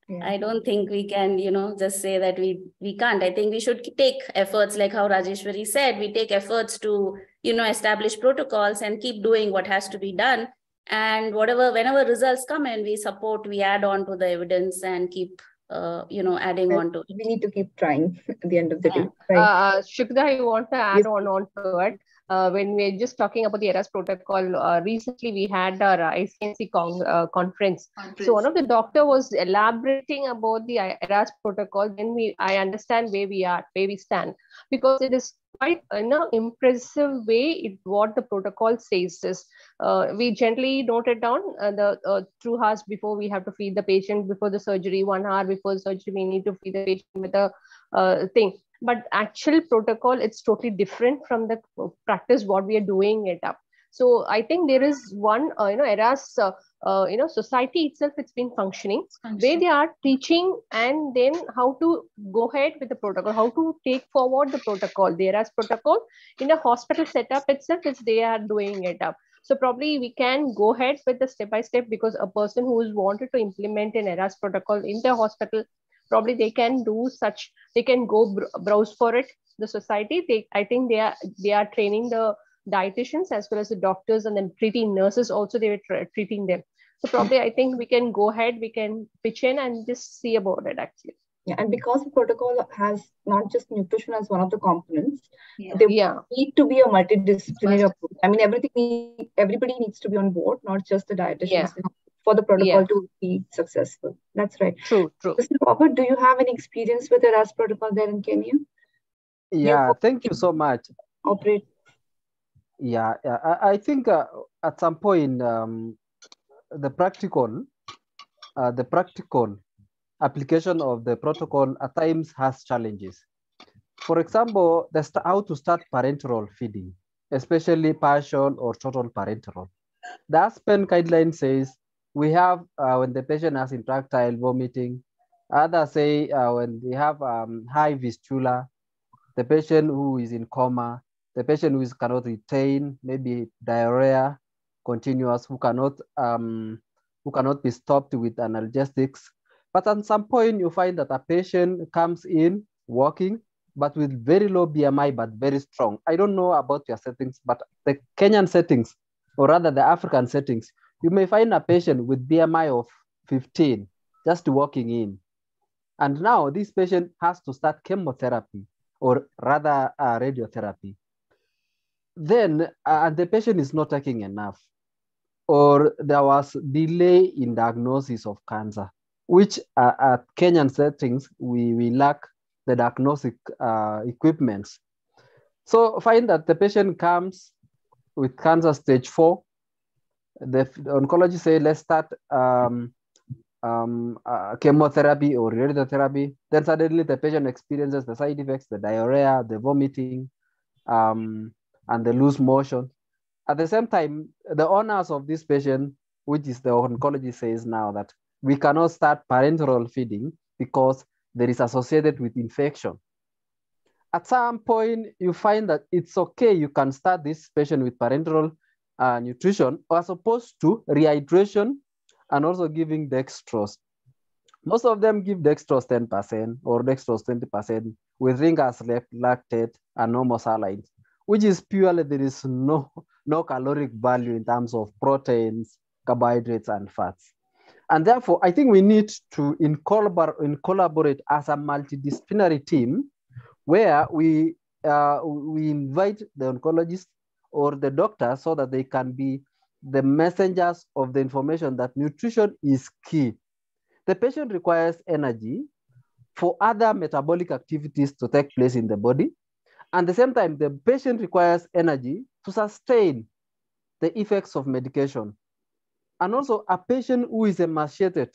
Yeah. I don't think we can, you know, just say that we we can't. I think we should take efforts, like how Rajeshwari said. We take efforts to, you know, establish protocols and keep doing what has to be done. and whatever whenever results come in we support we add on to the evidence and keep uh, you know adding on to it. we need to keep trying <laughs> at the end of the day Uh, right uh, Shukda, I want to add Yes. on, on to it. Uh, when we're just talking about the ERAS protocol, uh, recently we had our ICNC con- uh, conference. So one of the doctor was elaborating about the ERAS protocol. Then we, I understand where we are, where we stand, because it is quite in an impressive way. It what the protocol says is, uh, we gently note it down. Uh, the uh, two hours before we have to feed the patient before the surgery, one hour before surgery we need to feed the patient with a uh, thing but actual protocol it's totally different from the practice what we are doing it up. So i think there is one uh, you know eras uh, uh, you know society itself it's been functioning. Where they are teaching and then how to go ahead with the protocol how to take forward the protocol the eras protocol in a hospital setup itself it's they are doing it up. So probably we can go ahead with the step by step because a person who is wanted to implement an eras protocol in the hospital probably they can do such they can go br- browse for it the society. They i think they are they are training the dietitians as well as the doctors and then treating nurses also they were tra- treating them. So probably i think we can go ahead we can pitch in and just see about it actually. Yeah and because the protocol has not just nutrition as one of the components Yeah. they yeah. need to be a multidisciplinary approach. I mean everything everybody needs to be on board not just the dietitians. Yeah. For the protocol Yeah. to be successful that's right true true Mr. Robert, do you have any experience with the RAS protocol there in Kenya? Yeah, thank you so much. Operate. Yeah, yeah. I, I think uh, at some point um, the practical, uh, the practical application of the protocol at times has challenges. For example, the st- how to start parenteral feeding, especially partial or total parenteral. The ASPEN guideline says we have uh, when the patient has intractile vomiting. Others say uh, when they have um, high fistula, the patient who is in coma, the patient who is cannot retain, maybe diarrhea, continuous, who cannot um, who cannot be stopped with analgesics. But at some point, you find that a patient comes in walking, but with very low BMI, but very strong. I don't know about your settings, but the Kenyan settings, or rather the African settings, you may find a patient with BMI of 15 just walking in. And now this patient has to start chemotherapy or rather uh, radiotherapy. Then, uh, the patient is not taking enough, or there was delay in diagnosis of cancer, which uh, at Kenyan settings, we, we lack the diagnostic uh, equipments. So find that the patient comes with cancer stage four. The, oncologist say, let's start um, um, uh, chemotherapy or radiotherapy. Then suddenly the patient experiences the side effects, the diarrhea, the vomiting, um, and the loose motion. At the same time, the owners of this patient, which is the oncologist says now that we cannot start parenteral feeding because there is associated with infection. At some point, you find that it's okay, you can start this patient with parenteral uh, nutrition as opposed to rehydration and also giving dextrose. Most of them give dextrose 10% or dextrose 20% with ringers lactate and normal salines, which is purely there is no, no caloric value in terms of proteins, carbohydrates, and fats. And therefore, I think we need to in, in collaborate as a multidisciplinary team where we, uh, we invite the oncologist or the doctor so that they can be the messengers of the information that nutrition is key. The patient requires energy for other metabolic activities to take place in the body. And at the same time, the patient requires energy to sustain the effects of medication. And also a patient who is emaciated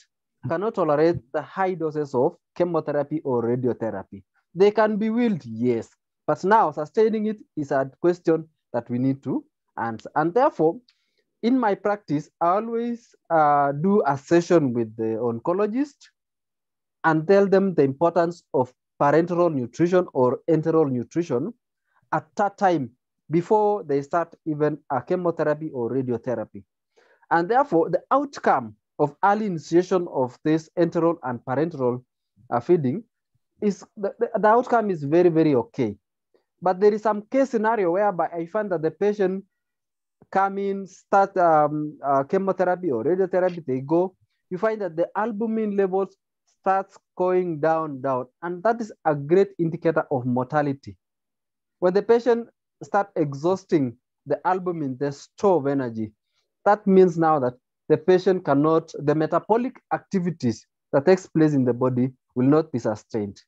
cannot tolerate the high doses of chemotherapy or radiotherapy. They can be willed, yes, but now sustaining it is a question that we need to answer. And therefore, in my practice, I always uh, do a session with the oncologist and tell them the importance of parenteral nutrition or enteral nutrition at that time before they start even a chemotherapy or radiotherapy. And therefore, the outcome of early initiation of this enteral and parenteral uh, feeding is the, the, the outcome is very, very okay. But there is some case scenario whereby I find that the patient come in, start um, uh, chemotherapy or radiotherapy, they go, you find that the albumin levels starts going down, down. And that is a great indicator of mortality. When the patient start exhausting the albumin, the store of energy, that means now that the patient cannot, the metabolic activities that takes place in the body will not be sustained.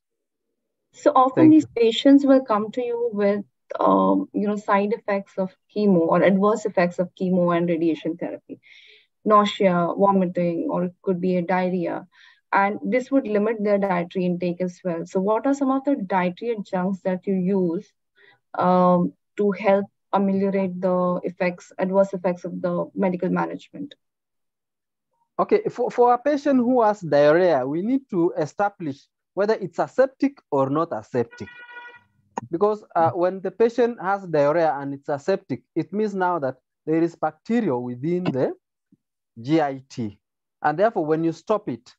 So often Thank these you. patients will come to you with um, you know side effects of chemo or adverse effects of chemo and radiation therapy, nausea, vomiting, or it could be a diarrhea, and this would limit their dietary intake as well. So, what are some of the dietary adjuncts that you use um, to help ameliorate the effects, adverse effects of the medical management? Okay, for, for a patient who has diarrhea, we need to establish whether it's aseptic or not aseptic. Because uh, when the patient has diarrhea and it's aseptic, it means now that there is bacteria within the GIT. And therefore, when you stop it,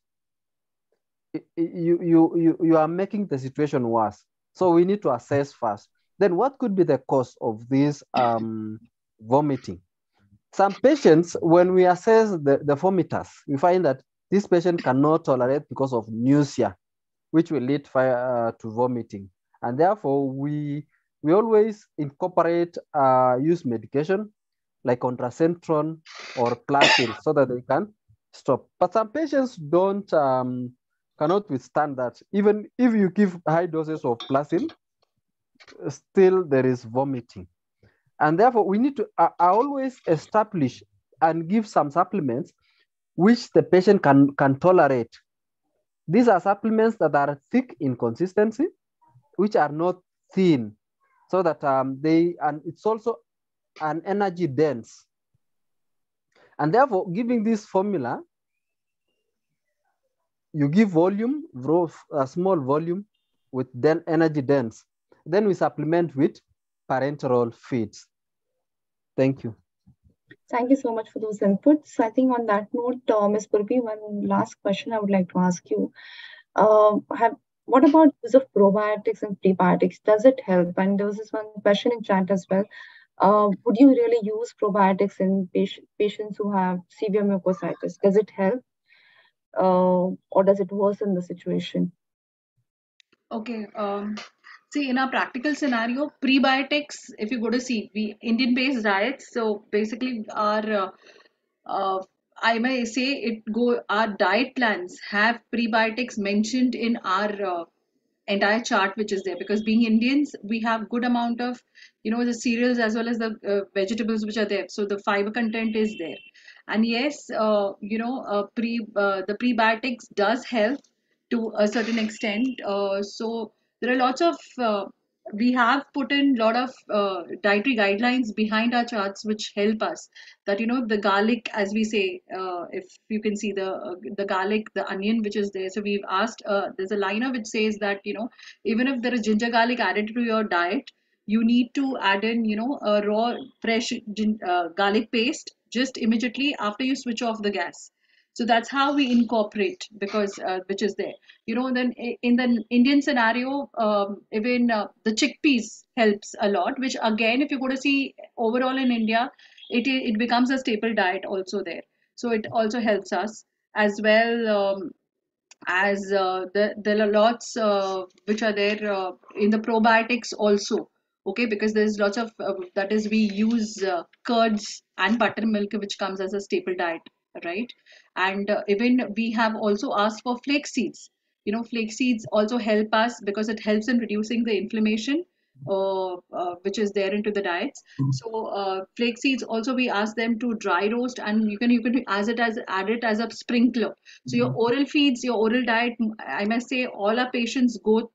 you, you, you, you are making the situation worse. So we need to assess first. Then what could be the cause of this um, vomiting? Some patients, when we assess the, the vomiters, we find that this patient cannot tolerate because of nausea, which will lead uh, to vomiting. And therefore, we, we always incorporate uh, use medication like ondansetron or Plasil so that they can stop. But some patients don't um, cannot withstand that. Even if you give high doses of Plasil, still there is vomiting. And therefore, we need to uh, always establish and give some supplements which the patient can, can tolerate. These are supplements that are thick in consistency, which are not thin, so that um, they, and it's also an energy dense. And therefore, giving this formula, you give volume, a small volume with then energy dense. Then we supplement with parenteral feeds. Thank you. Thank you so much for those inputs. I think on that note, uh, Ms. Purabi, one last question I would like to ask you. Uh, have, what about use of probiotics and prebiotics? Does it help? And there was this one question in chat as well. Uh, would you really use probiotics in patient, patients who have severe mucositis? Does it help? Uh, or does it worsen the situation? Okay. Um, see in our practical scenario prebiotics if you go to see we indian based diets so basically our uh, uh, i may say it go our diet plans have prebiotics mentioned in our uh, entire chart which is there. Because being indians we have good amount of you know the cereals as well as the uh, vegetables which are there. So the fiber content is there. And yes uh, you know uh, pre the prebiotics does help to a certain extent. So there are lots of uh, we have put in a lot of uh, dietary guidelines behind our charts which help us that you know the garlic as we say uh, if you can see the uh, the garlic the onion which is there. So we've asked uh, there's a liner which says that you know even if there is ginger garlic added to your diet you need to add in you know a raw fresh uh, garlic paste just immediately after you switch off the gas so that's how we incorporate because uh, which is there. You know then in the indian scenario um, even uh, the chickpeas helps a lot which again if you go to see overall in india it it becomes a staple diet also there. So it also helps us as well um, as uh, the, there are lots uh, which are there uh, in the probiotics also okay? Because there's lots of uh, that is we use uh, curds and buttermilk which comes as a staple diet right and uh, even we have also asked for flax seeds you know flax seeds also help us because it helps in reducing the inflammation uh, uh, which is there into the diets mm-hmm. so uh, flax seeds also we ask them to dry roast and you can you can as it as add it as a sprinkler so your mm-hmm. oral feeds your oral diet i must say all our patients go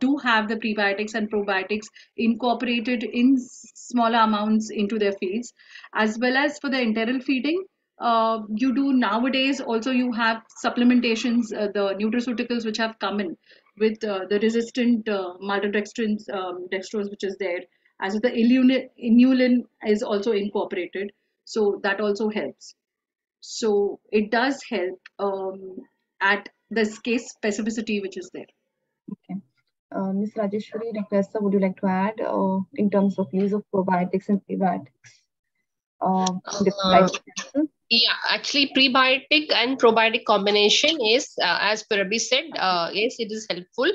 do have the prebiotics and probiotics incorporated in smaller amounts into their feeds as well as for the enteral feeding uh, you do nowadays also you have supplementations uh, the nutraceuticals which have come in with uh, the resistant uh, maltodextrins um, dextrose which is there as the inulin, inulin is also incorporated so that also helps so it does help um, at this case specificity which is there okay uh, Ms. Rajeshwari, Dr. would you like to add uh, in terms of use of probiotics and prebiotics? uh, uh, yeah, actually, prebiotic and probiotic combination is, uh, as Purabi said, uh, yes, it is helpful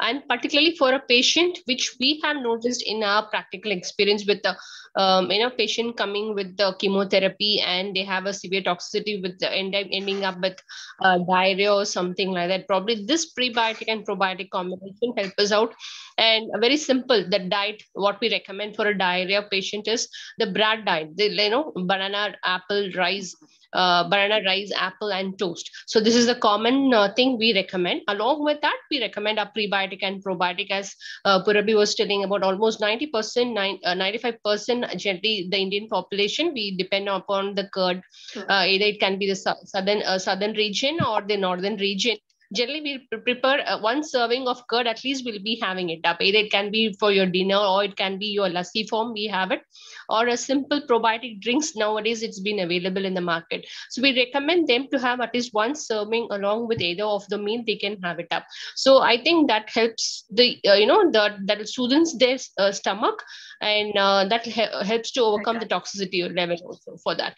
and particularly for a patient which we have noticed in our practical experience with the um, you know patient coming with the chemotherapy and they have a severe toxicity with the end, ending up with uh, diarrhea or something like that probably this prebiotic and probiotic combination help us out. And very simple the diet what we recommend for a diarrhea patient is the BRAT diet. The you know banana apple rice uh, banana, rice, apple, and toast. So this is a common uh, thing we recommend. Along with that, we recommend a prebiotic and probiotic, as uh, Purabi was telling about almost 90%, 95% uh, generally the Indian population, we depend upon the curd. Uh, either it can be the southern, uh, southern region or the northern region generally we prepare uh, one serving of curd at least we'll be having it up. Either it can be for your dinner or it can be your lassi form we have it. Or a simple probiotic drinks nowadays it's been available in the market. So we recommend them to have at least one serving along with either of the meal they can have it up. So i think that helps the uh, you know the that soothes their uh, stomach and uh, that helps to overcome okay. the toxicity level also for that.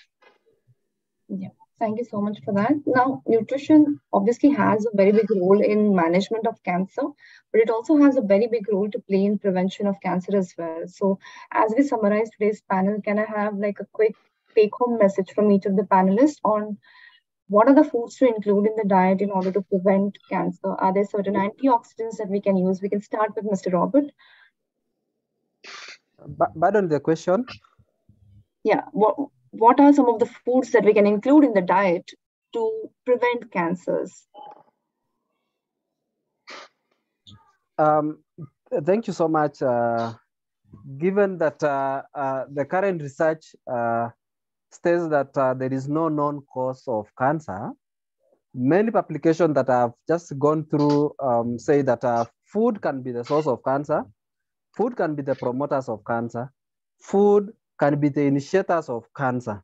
Yeah Thank you so much for that. Now, nutrition obviously has a very big role in management of cancer, but it also has a very big role to play in prevention of cancer as well. So, as we summarize today's panel, can I have like a quick take home message from each of the panelists on what are the foods to include in the diet in order to prevent cancer? Are there certain antioxidants that we can use? We can start with Mr. Robert. But on the question. Yeah. What what are some of the foods that we can include in the diet to prevent cancers? Um, thank you so much. Uh, given that uh, uh, the current research uh, states that uh, there is no known cause of cancer, many publications that I've just gone through um, say that uh, food can be the source of cancer, food can be the promoters of cancer, food can be the initiators of cancer.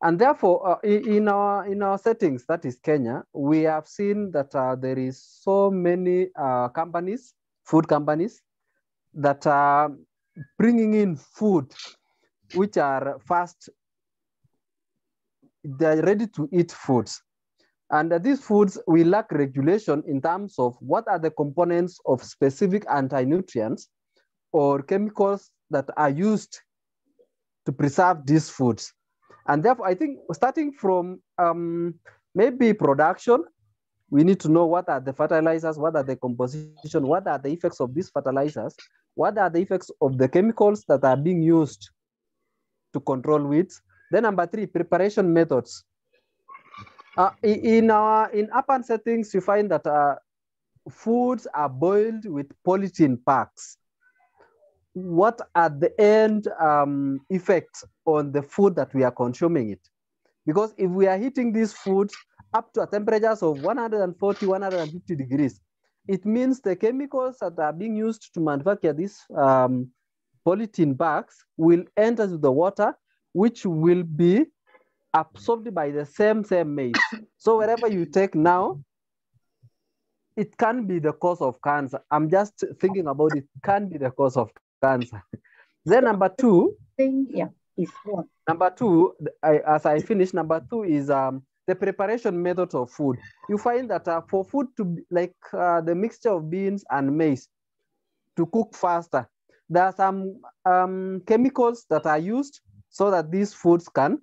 And therefore, uh, in, our, in our settings, that is Kenya, we have seen that uh, there is so many uh, companies, food companies, that are bringing in food which are fast, they're ready to eat foods. And these foods, we lack regulation in terms of what are the components of specific anti-nutrients or chemicals that are used to preserve these foods. And therefore, I think starting from um, maybe production, we need to know what are the fertilizers, what are the composition, what are the effects of these fertilizers, what are the effects of the chemicals that are being used to control weeds. Then number three, preparation methods. Uh, in our in urban settings, you find that uh, foods are boiled with polythene packs what are the end um, effects on the food that we are consuming it? Because if we are heating these foods up to temperatures of 140, 150 degrees, it means the chemicals that are being used to manufacture these um, polythene bags will enter the water, which will be absorbed by the same same maize. so wherever you take now, it can be the cause of cancer. I'm just thinking about it, can be the cause of cancer. Then number two, yeah, is what? Number two, I, as I finish, number two is um, the preparation method of food. You find that uh, for food to be like uh, the mixture of beans and maize to cook faster, there are some um, chemicals that are used so that these foods can,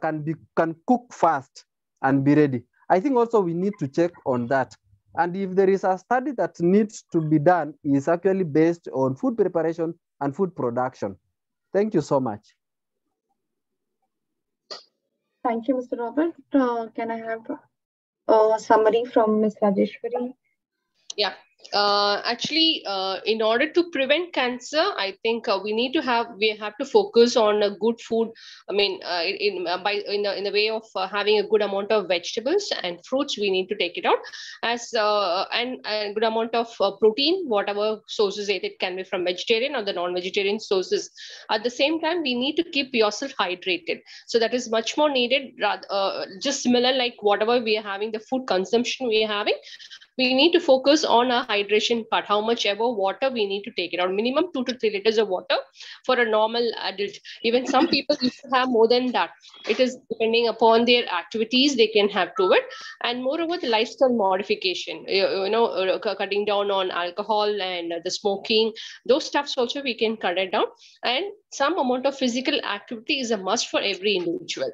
can, be, can cook fast and be ready. I think also we need to check on that. And if there is a study that needs to be done, is actually based on food preparation and food production. Thank you so much. Thank you, Mr. Robert. Uh, can I have a summary from Ms. Rajeshwari? Yeah, uh, actually, uh, in order to prevent cancer, I think uh, we need to have we have to focus on a good food. I mean, uh, in uh, by in the, in the way of uh, having a good amount of vegetables and fruits, we need to take it out as and a good amount of protein, whatever sources it, it can be from vegetarian or the non-vegetarian sources. At the same time, we need to keep yourself hydrated. So that is much more needed. Just similar like whatever we are having, the food consumption we are having we need to focus on our hydration part, how much ever water we need to take it out, minimum two to three liters of water for a normal adult. Even some people used to have more than that. It is depending upon their activities they can have to it. And moreover, the lifestyle modification, you, you know, uh, cutting down on alcohol and the smoking, those stuffs also we can cut it down. And some amount of physical activity is a must for every individual.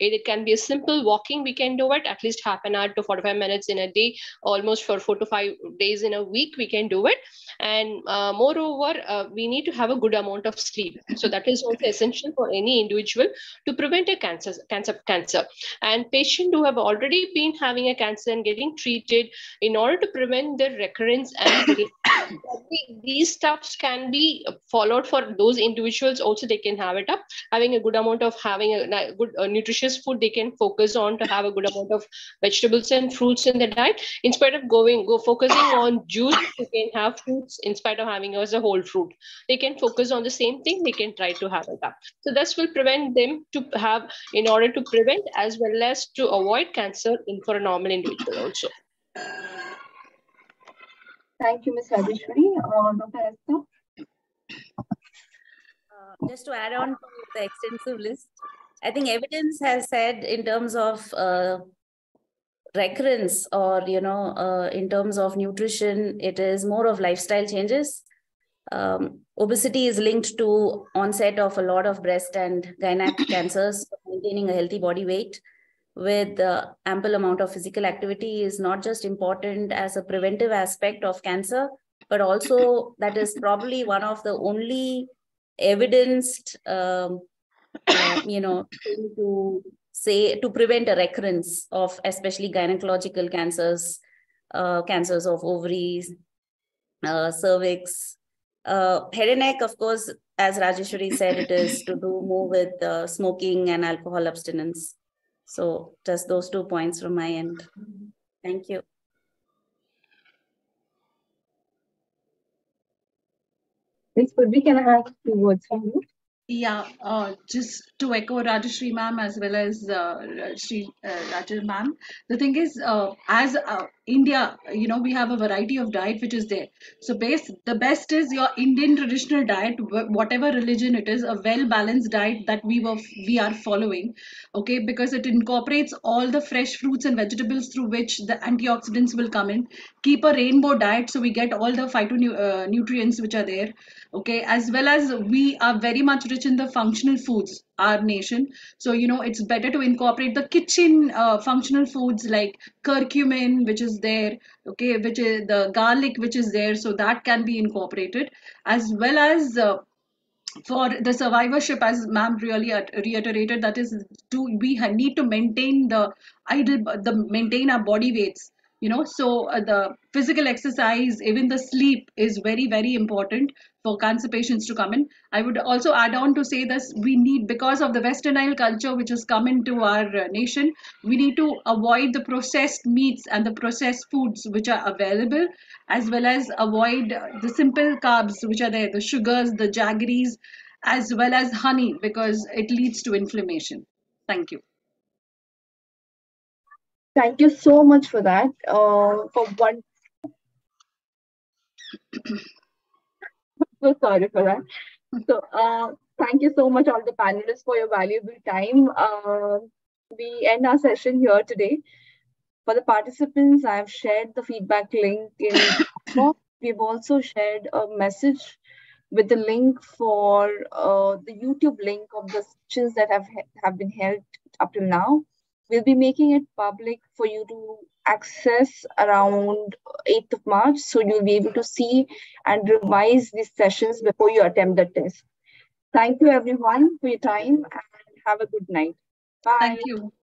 It can be a simple walking, we can do it at least half an hour to 45 minutes in a day, almost for four to five days in a week, we can do it. And uh, moreover, uh, we need to have a good amount of sleep. So that is also essential for any individual to prevent a cancer, cancer, cancer. And patients who have already been having a cancer and getting treated in order to prevent the recurrence and <coughs> these steps can be followed for those individuals also they can have it up. Having a good amount of having a, good uh, nutritious food they can focus on to have a good amount of vegetables and fruits in the diet. In spite of going go focusing on juice they can have fruits in spite of having as a whole fruit. They can focus on the same thing they can try to have it up. So this will prevent them to have in order to prevent as well as to avoid cancer in for a normal individual also Thank you, Ms. Rajeshwari. Uh, Dr. Esther? Just to add on to the extensive list, I think evidence has said in terms of uh, recurrence or, you know, uh, in terms of nutrition, it is more of lifestyle changes. Um, obesity is linked to onset of a lot of breast and gynec cancers, maintaining a healthy body weight with ample amount of physical activity is not just important as a preventive aspect of cancer, but also <coughs> that is probably one of the only evidenced, um, uh, you know, to say to prevent a recurrence of especially gynecological cancers, uh, cancers of ovaries, uh, cervix, uh, head and neck. Of course, as Rajeshwari said, it is to do more with uh, smoking and alcohol abstinence. So just those two points from my end. Thank you. Ms. Purabi, can I have two words from you? Yeah, uh, just to echo Rajashri ma'am as well as uh, Shri uh, Rajal ma'am. The thing is, uh, as uh, India, you know, we have a variety of diet which is there. So, base the best is your Indian traditional diet, whatever religion it is, a well balanced diet that we were we are following. Okay, because it incorporates all the fresh fruits and vegetables through which the antioxidants will come in. Keep a rainbow diet so we get all the phytonutrients uh, which are there okay as well as we are very much rich in the functional foods our nation. So you know it's better to incorporate the kitchen uh, functional foods like curcumin which is there okay which is the garlic which is there. So that can be incorporated as well as uh, for the survivorship as ma'am really reiterated that is to we need to maintain the idle the maintain our body weights you know so uh, the physical exercise even the sleep is very very important for cancer patients to come in. I would also add on to say this we need because of the westernized culture which has come into our uh, nation we need to avoid the processed meats and the processed foods which are available as well as avoid the simple carbs which are there the sugars the jaggeries as well as honey because it leads to inflammation. Thank you Thank you so much for that. Uh, for one, so sorry for that. So, uh, thank you so much, all the panelists, for your valuable time. Uh, we end our session here today. For the participants, I've shared the feedback link in. We've also shared a message with the link for uh, the YouTube link of the sessions that have have been held up till now. We'll be making it public for you to access around 8th of March. So you'll be able to see and revise these sessions before you attempt the test. Thank you everyone for your time and have a good night. Bye. Thank you.